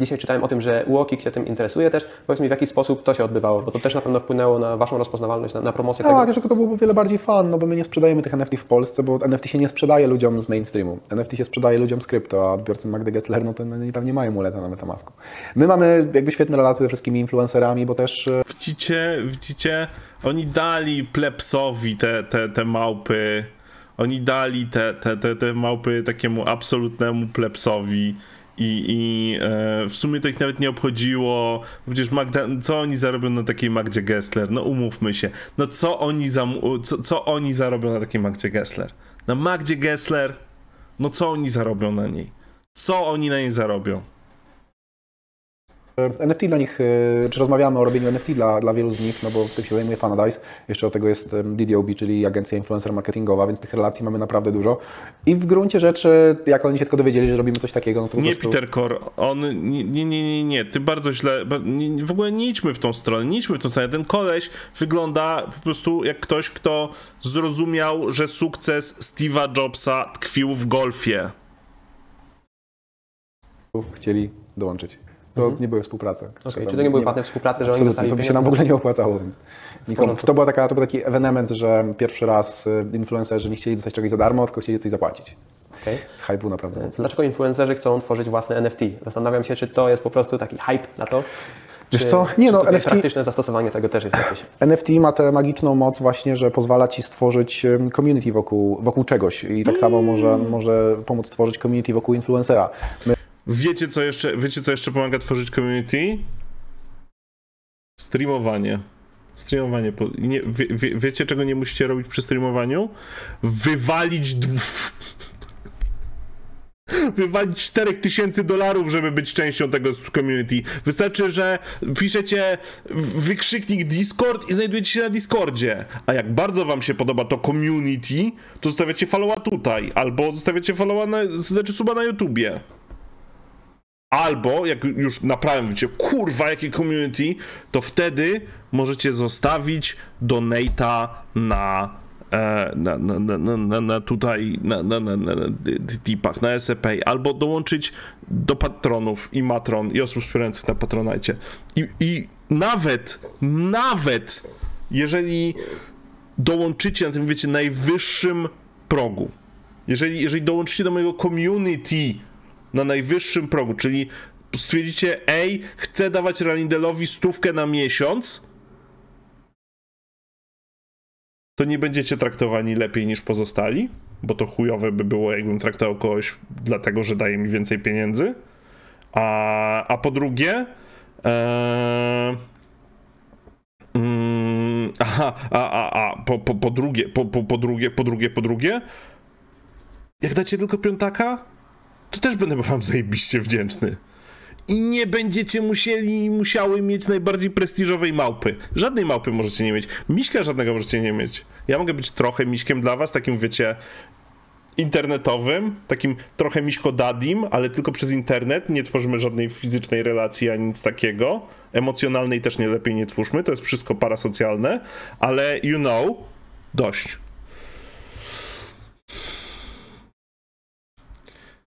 Dzisiaj czytałem o tym, że Łokik się tym interesuje też. Powiedz mi, w jaki sposób to się odbywało, bo to też na pewno wpłynęło na waszą rozpoznawalność, na, na promocję Tak, tego. Jeszcze to byłoby wiele bardziej fan, no bo my nie sprzedajemy tych NFT w Polsce, bo NFT się nie sprzedaje ludziom z mainstreamu. NFT się sprzedaje ludziom z krypto, a odbiorcy Magdy Gessler, no to oni tam nie mają muleta na Metamasku. My mamy jakby świetne relacje ze wszystkimi influencerami, bo też e, Widzicie, widzicie, oni dali plepsowi te, te, te małpy. Oni dali te, te, te, te małpy takiemu absolutnemu plepsowi. I, i e, w sumie to ich nawet nie obchodziło. Przecież Magda, co oni zarobią na takiej Magdzie Gessler? No umówmy się. No co oni, zam, co, co oni zarobią na takiej Magdzie Gessler? Na Magdzie Gessler? No co oni zarobią na niej? Co oni na niej zarobią? NFT dla nich, e, czy rozmawiamy o robieniu NFT dla, dla wielu z nich, no bo tym się zajmuje Fanadize, jeszcze do tego jest DDOB, czyli agencja influencer marketingowa, więc tych relacji mamy naprawdę dużo. I w gruncie rzeczy, jak oni się tylko dowiedzieli, że robimy coś takiego, no to Nie, prostu... Peter Core, on. Nie, nie, nie, nie, ty bardzo źle. w ogóle nie idźmy w tą stronę, nie idźmy w tą stronę. Ten koleś wygląda po prostu jak ktoś, kto zrozumiał, że sukces Steve'a Jobsa tkwił w golfie. chcieli dołączyć. To nie były współprace. Mhm. Okej, czyli to nie były płatne współprace, że oni dostali To by się nam w ogóle nie opłacało, więc nikomu. To, była taka, to był taki ewenement, że pierwszy raz y, influencerzy nie chcieli dostać czegoś za darmo, tylko chcieli coś zapłacić. Okej. Z hype'u naprawdę. Więc Dlaczego influencerzy chcą tworzyć własne NFT? Zastanawiam się, czy to jest po prostu taki hype na to. Wiesz czy, co? Nie czy no, NFT praktyczne zastosowanie tego też jest jakieś. NFT ma tę magiczną moc właśnie, że pozwala Ci stworzyć community wokół, wokół czegoś i tak samo może, może pomóc stworzyć community wokół influencera. My Wiecie co jeszcze, wiecie, co jeszcze pomaga tworzyć community? Streamowanie. Streamowanie. Nie, wie, wie, wiecie, czego nie musicie robić przy streamowaniu? Wywalić. Wywalić 4000 dolarów, żeby być częścią tego community. Wystarczy, że piszecie wykrzyknik Discord i znajdujecie się na Discordzie. A jak bardzo wam się podoba to community, to zostawiacie followa tutaj, albo zostawiacie followa na, znaczy suba na YouTubie. Albo, jak już naprawdę mówicie, kurwa, jakie community, to wtedy możecie zostawić donate'a na, e, na, na, na, na, na, na tutaj, na, na, na, na, na tipach, na SPay, albo dołączyć do patronów i matron i osób wspierających na patronajcie. I, I nawet, nawet jeżeli dołączycie na tym, wiecie, najwyższym progu, jeżeli, jeżeli dołączycie do mojego community na najwyższym progu, czyli stwierdzicie, ej, chcę dawać Ralindelowi stówkę na miesiąc, to nie będziecie traktowani lepiej niż pozostali, bo to chujowe by było, jakbym traktował kogoś dlatego, że daje mi więcej pieniędzy. A, a po drugie, e, Mm, aha, a, a, a, po, po, po drugie, po, po, po drugie, po drugie, po drugie. Jak dacie tylko piątaka, to też będę wam zajebiście wdzięczny. I nie będziecie musieli, musiały mieć najbardziej prestiżowej małpy. Żadnej małpy możecie nie mieć. Miśka żadnego możecie nie mieć. Ja mogę być trochę miśkiem dla was, takim wiecie, internetowym, takim trochę miśkodadim, ale tylko przez internet. Nie tworzymy żadnej fizycznej relacji ani nic takiego. Emocjonalnej też nie lepiej nie twórzmy, to jest wszystko parasocjalne, ale you know, dość.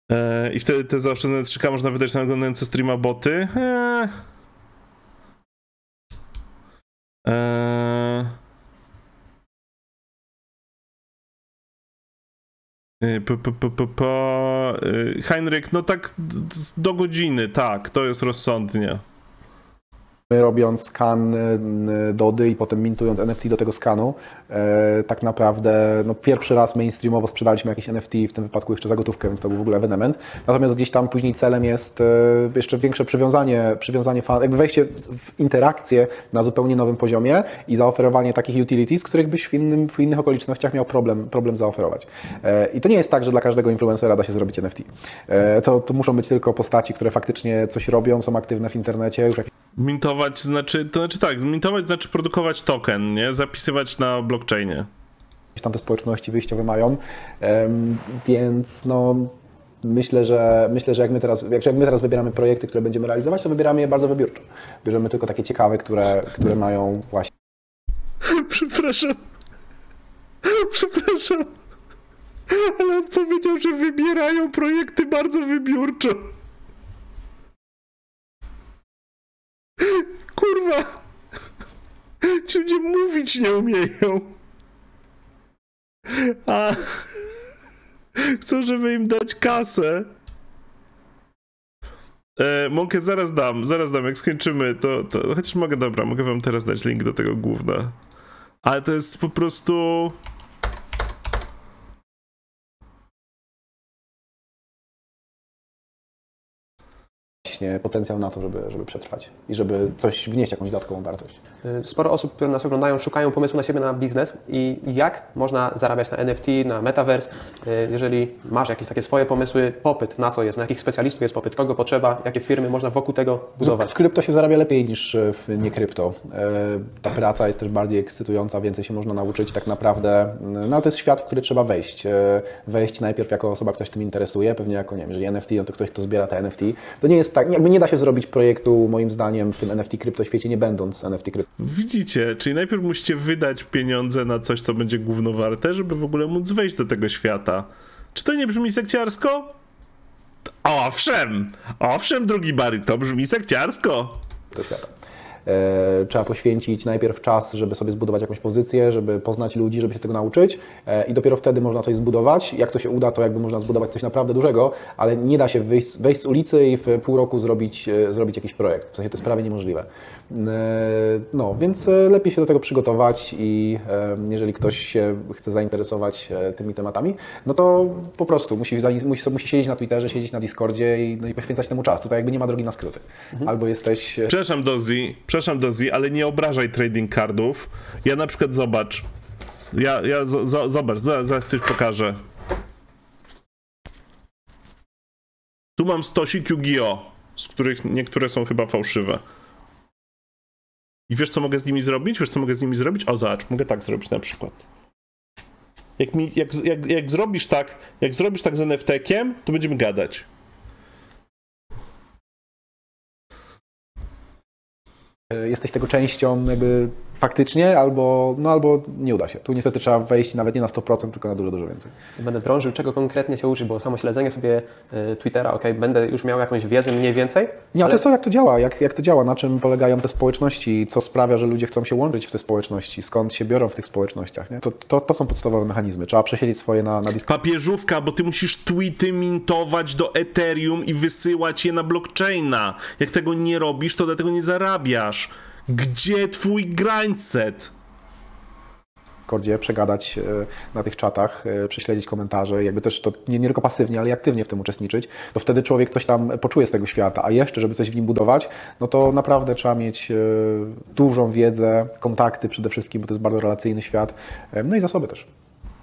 Eee, I wtedy te zaoszczędzone 3K można wydać na oglądające streama boty. P, y, Heinrich, no tak do godziny, tak, to jest rozsądnie. Robiąc skan y, Dody i potem mintując NFT do tego skanu, e, tak naprawdę no, pierwszy raz mainstreamowo sprzedaliśmy jakieś NFT, w tym wypadku jeszcze za gotówkę, więc to był w ogóle ewenement. Natomiast gdzieś tam później celem jest e, jeszcze większe przywiązanie, przywiązanie fan, jakby wejście w- interakcję na zupełnie nowym poziomie i zaoferowanie takich utilities, których byś w, innym, w innych okolicznościach miał problem, problem zaoferować. E, I to nie jest tak, że dla każdego influencera da się zrobić NFT. To, to muszą być tylko postaci, które faktycznie coś robią, są aktywne w internecie, już jakieś Mintować znaczy, to znaczy tak, mintować znaczy produkować token, nie? Zapisywać na blockchainie. tam te społeczności wyjściowe mają, więc no myślę, że myślę, że jak my teraz, jak, jak my teraz wybieramy projekty, które będziemy realizować, to wybieramy je bardzo wybiórczo. Bierzemy tylko takie ciekawe, które, które mają właśnie Przepraszam. Przepraszam. Ale on powiedział, że wybierają projekty bardzo wybiórczo. Kurwa. Ci ludzie mówić nie umieją. A chcą, żeby im dać kasę. E, zaraz dam, zaraz dam, jak skończymy, to, to chociaż mogę, dobra, mogę wam teraz dać link do tego główna. Ale to jest po prostu... potencjał na to, żeby, żeby przetrwać i żeby coś wnieść, jakąś dodatkową wartość. Y, Sporo osób, które nas oglądają, szukają pomysłu na siebie na biznes i jak można zarabiać na NFT, na metaverse. Y, Jeżeli masz jakieś takie swoje pomysły, popyt na co jest, na jakich specjalistów jest popyt, kogo potrzeba, jakie firmy można wokół tego budować. W krypto się zarabia lepiej niż w nie krypto. Ta praca jest też bardziej ekscytująca, więcej się można nauczyć tak naprawdę. No to jest świat, w który trzeba wejść. Wejść najpierw jako osoba, która się tym interesuje, pewnie jako, nie wiem, jeżeli NFT, no to ktoś, kto zbiera te NFT. To nie jest tak, jakby nie da się zrobić projektu, moim zdaniem, w tym NFT krypto świecie, nie będąc NFT krypto. Widzicie, czyli najpierw musicie wydać pieniądze na coś, co będzie gównowarte, żeby w ogóle móc wejść do tego świata. Czy to nie brzmi sekciarsko? Owszem! Owszem, drugi Barry, to brzmi sekciarsko! do świata. E, Trzeba poświęcić najpierw czas, żeby sobie zbudować jakąś pozycję, żeby poznać ludzi, żeby się tego nauczyć e, i dopiero wtedy można coś zbudować. Jak to się uda, to jakby można zbudować coś naprawdę dużego, ale nie da się wejść z ulicy i w pół roku zrobić, e, zrobić jakiś projekt. W sensie to jest prawie niemożliwe. E, No, więc e, lepiej się do tego przygotować i e, jeżeli ktoś się chce zainteresować tymi tematami, no to po prostu musi, musi, musi siedzieć na Twitterze, siedzieć na Discordzie i, no i poświęcać temu czas. Tutaj jakby nie ma drogi na skróty. Albo jesteś Przepraszam Dozi, przepraszam Dozi, ale nie obrażaj trading cardów. Ja na przykład zobacz. Ja, ja z, z, zobacz, zaraz, zaraz coś pokażę. Tu mam stosik Yu-Gi-Oh! z których niektóre są chyba fałszywe. I wiesz co mogę z nimi zrobić? Wiesz co mogę z nimi zrobić? O zobacz, mogę tak zrobić na przykład. Jak, mi, jak, jak, jak zrobisz tak, jak zrobisz tak z NFT-kiem, to będziemy gadać. e, jesteś tego częścią jakby faktycznie, albo, no, albo nie uda się. Tu niestety trzeba wejść nawet nie na 100%, tylko na dużo, dużo więcej. Będę drążył, czego konkretnie się uczyć, bo samo śledzenie sobie y, Twittera, ok, będę już miał jakąś wiedzę mniej więcej. Nie, ale to jest to, jak to działa, jak, jak to działa, na czym polegają te społeczności, co sprawia, że ludzie chcą się łączyć w te społeczności, skąd się biorą w tych społecznościach. Nie? To, to, to są podstawowe mechanizmy. Trzeba przesiedzieć swoje na, na Discordzie. Papieżówka, bo ty musisz tweety mintować do Ethereum i wysyłać je na blockchaina. Jak tego nie robisz, to dlatego nie zarabiasz. Gdzie twój grindset? Discordzie, przegadać e, na tych czatach, e, prześledzić komentarze, jakby też to nie, nie tylko pasywnie, ale aktywnie w tym uczestniczyć, to wtedy człowiek coś tam poczuje z tego świata, a jeszcze, żeby coś w nim budować, no to naprawdę trzeba mieć e, dużą wiedzę, kontakty przede wszystkim, bo to jest bardzo relacyjny świat, no i zasoby też.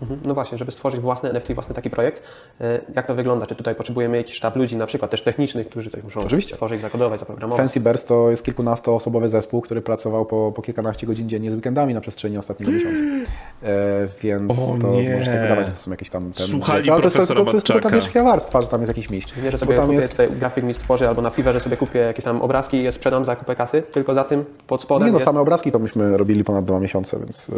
Mhm. No właśnie, żeby stworzyć własny NFT, własny taki projekt, e, jak to wygląda? Czy tutaj potrzebujemy jakiś sztab ludzi, na przykład też technicznych, którzy coś muszą Oczywiście. stworzyć, zakodować, zaprogramować? Fancy Bears to jest kilkunastoosobowy zespół, który pracował po, po kilkanaście godzin dziennie z weekendami na przestrzeni ostatniego miesiąca. E, więc O to nie. może się wydawać, że to są jakieś tam... Ten, Słuchali rzeczy, ale to jest- profesora to, to, to, to, wierzchnia warstwa, że tam jest jakiś mistrz. Nie, że sobie tam kupię jest... tutaj grafik mi stworzy, albo na Fiverrze sobie kupię jakieś tam obrazki i je sprzedam za kupę kasy, tylko za tym pod spodem Nie no, jest... same obrazki to myśmy robili ponad dwa miesiące, więc y,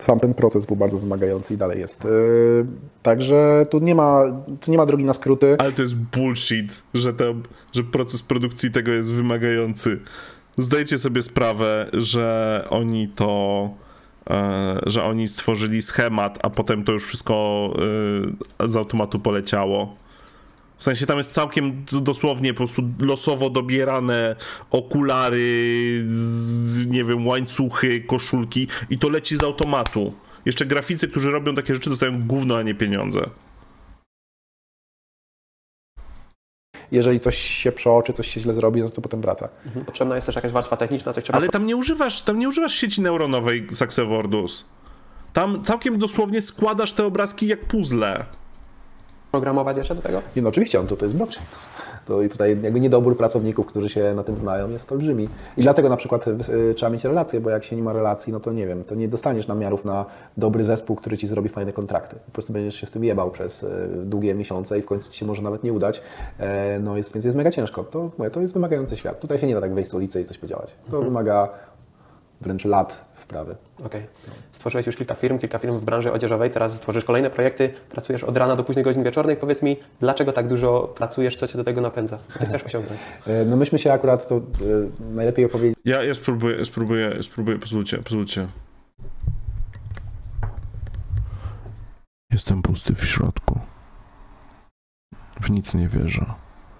sam ten proces był bardzo wymagający i dalej jest. Y, Także tu nie ma, tu nie ma drogi na skróty. Ale to jest bullshit, że, to, że proces produkcji tego jest wymagający. Zdajcie sobie sprawę, że oni to. E, że oni stworzyli schemat, a potem to już wszystko e, z automatu poleciało. W sensie tam jest całkiem dosłownie po prostu losowo dobierane okulary, nie wiem, łańcuchy, koszulki i to leci z automatu. Jeszcze graficy, którzy robią takie rzeczy, dostają gówno, a nie pieniądze. Jeżeli coś się przeoczy, coś się źle zrobi, no to potem wraca. Mhm. Potrzebna jest też jakaś warstwa techniczna, coś trzeba Ale tam nie używasz, tam nie używasz sieci neuronowej Saxewordus. Tam całkiem dosłownie składasz te obrazki jak puzzle. programować jeszcze do tego? Nie, no oczywiście, on to, to jest blockchain. To i tutaj jakby niedobór pracowników, którzy się na tym znają, jest olbrzymi. I dlatego na przykład y, trzeba mieć relacje, bo jak się nie ma relacji, no to nie wiem, to nie dostaniesz namiarów na dobry zespół, który ci zrobi fajne kontrakty. Po prostu będziesz się z tym jebał przez y, długie miesiące i w końcu ci się może nawet nie udać. E, No jest, więc jest mega ciężko. To, mówię, to jest wymagający świat. Tutaj się nie da tak wejść z ulicy i coś podziałać. To wymaga wręcz lat wprawy. Okej. Stworzyłeś już kilka firm, kilka firm w branży odzieżowej, teraz stworzysz kolejne projekty, pracujesz od rana do późnych godzin wieczornych. Powiedz mi, dlaczego tak dużo pracujesz, co cię do tego napędza? Co ty chcesz osiągnąć? E, No myśmy się akurat, to y, najlepiej opowiedzieć, Ja, ja spróbuję, spróbuję, spróbuję, pozwólcie, pozwólcie. Jestem pusty w środku. W nic nie wierzę.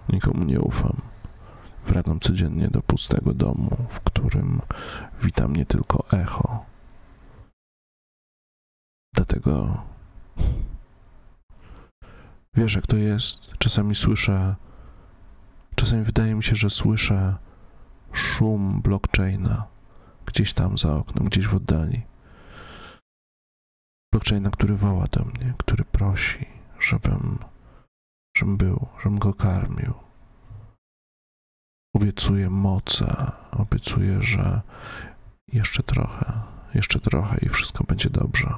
Nikomu nie ufam. Wracam codziennie do pustego domu, w którym wita mnie tylko echo. Dlatego wiesz, jak to jest. Czasami słyszę, czasami wydaje mi się, że słyszę szum blockchaina gdzieś tam za oknem, gdzieś w oddali. Blockchaina, który woła do mnie, który prosi, żebym, żebym był, żebym go karmił. Obiecuje moce, obiecuje, że jeszcze trochę, jeszcze trochę i wszystko będzie dobrze.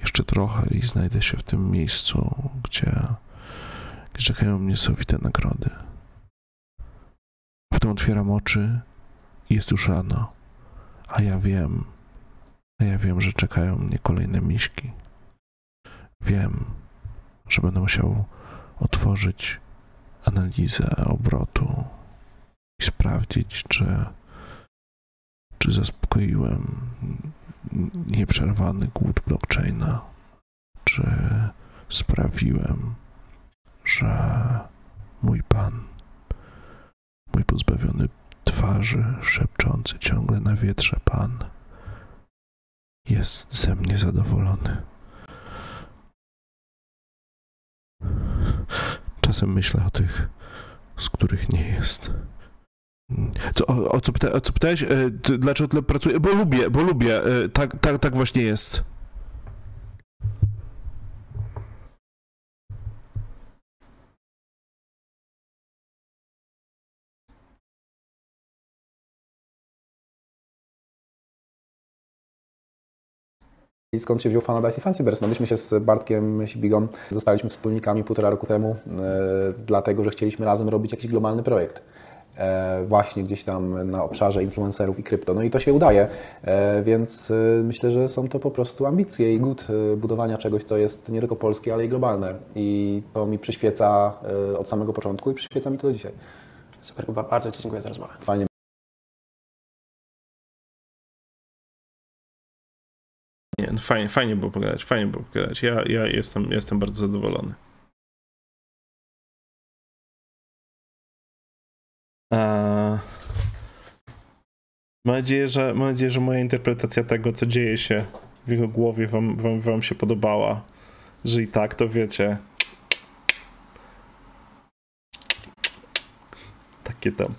Jeszcze trochę i znajdę się w tym miejscu, gdzie, gdzie czekają mnie sowite nagrody. Potem otwieram oczy i jest już rano, a ja wiem, a ja wiem, że czekają mnie kolejne miśki. Wiem, że będę musiał otworzyć analizę obrotu i sprawdzić, czy, czy zaspokoiłem nieprzerwany głód blockchaina, czy sprawiłem, że mój pan, mój pozbawiony twarzy, szepczący ciągle na wietrze pan, jest ze mnie zadowolony. Czasem myślę o tych, z których nie jest. Co, o, o, co pyta, o co pytałeś? E, dlaczego tyle pracuję? Bo lubię, bo lubię. E, tak, tak, tak właśnie jest. I skąd się wziął Fanadise i Fancy Bears? No myśmy się z Bartkiem Sibigą zostaliśmy wspólnikami półtora roku temu, e, dlatego że chcieliśmy razem robić jakiś globalny projekt. E, właśnie gdzieś tam na obszarze influencerów i krypto. No i to się udaje, e, więc e, myślę, że są to po prostu ambicje i głód budowania czegoś, co jest nie tylko polskie, ale i globalne. I to mi przyświeca od samego początku i przyświeca mi to do dzisiaj. Super, Kuba, bardzo Ci dziękuję za rozmowę. Fajnie Nie, no fajnie, fajnie było pogadać, fajnie było pogadać. Ja, ja jestem, jestem bardzo zadowolony. A... Mam nadzieję, że, mam nadzieję, że moja interpretacja tego, co dzieje się w jego głowie wam, wam, wam się podobała. Że i tak, to wiecie. Takie tam.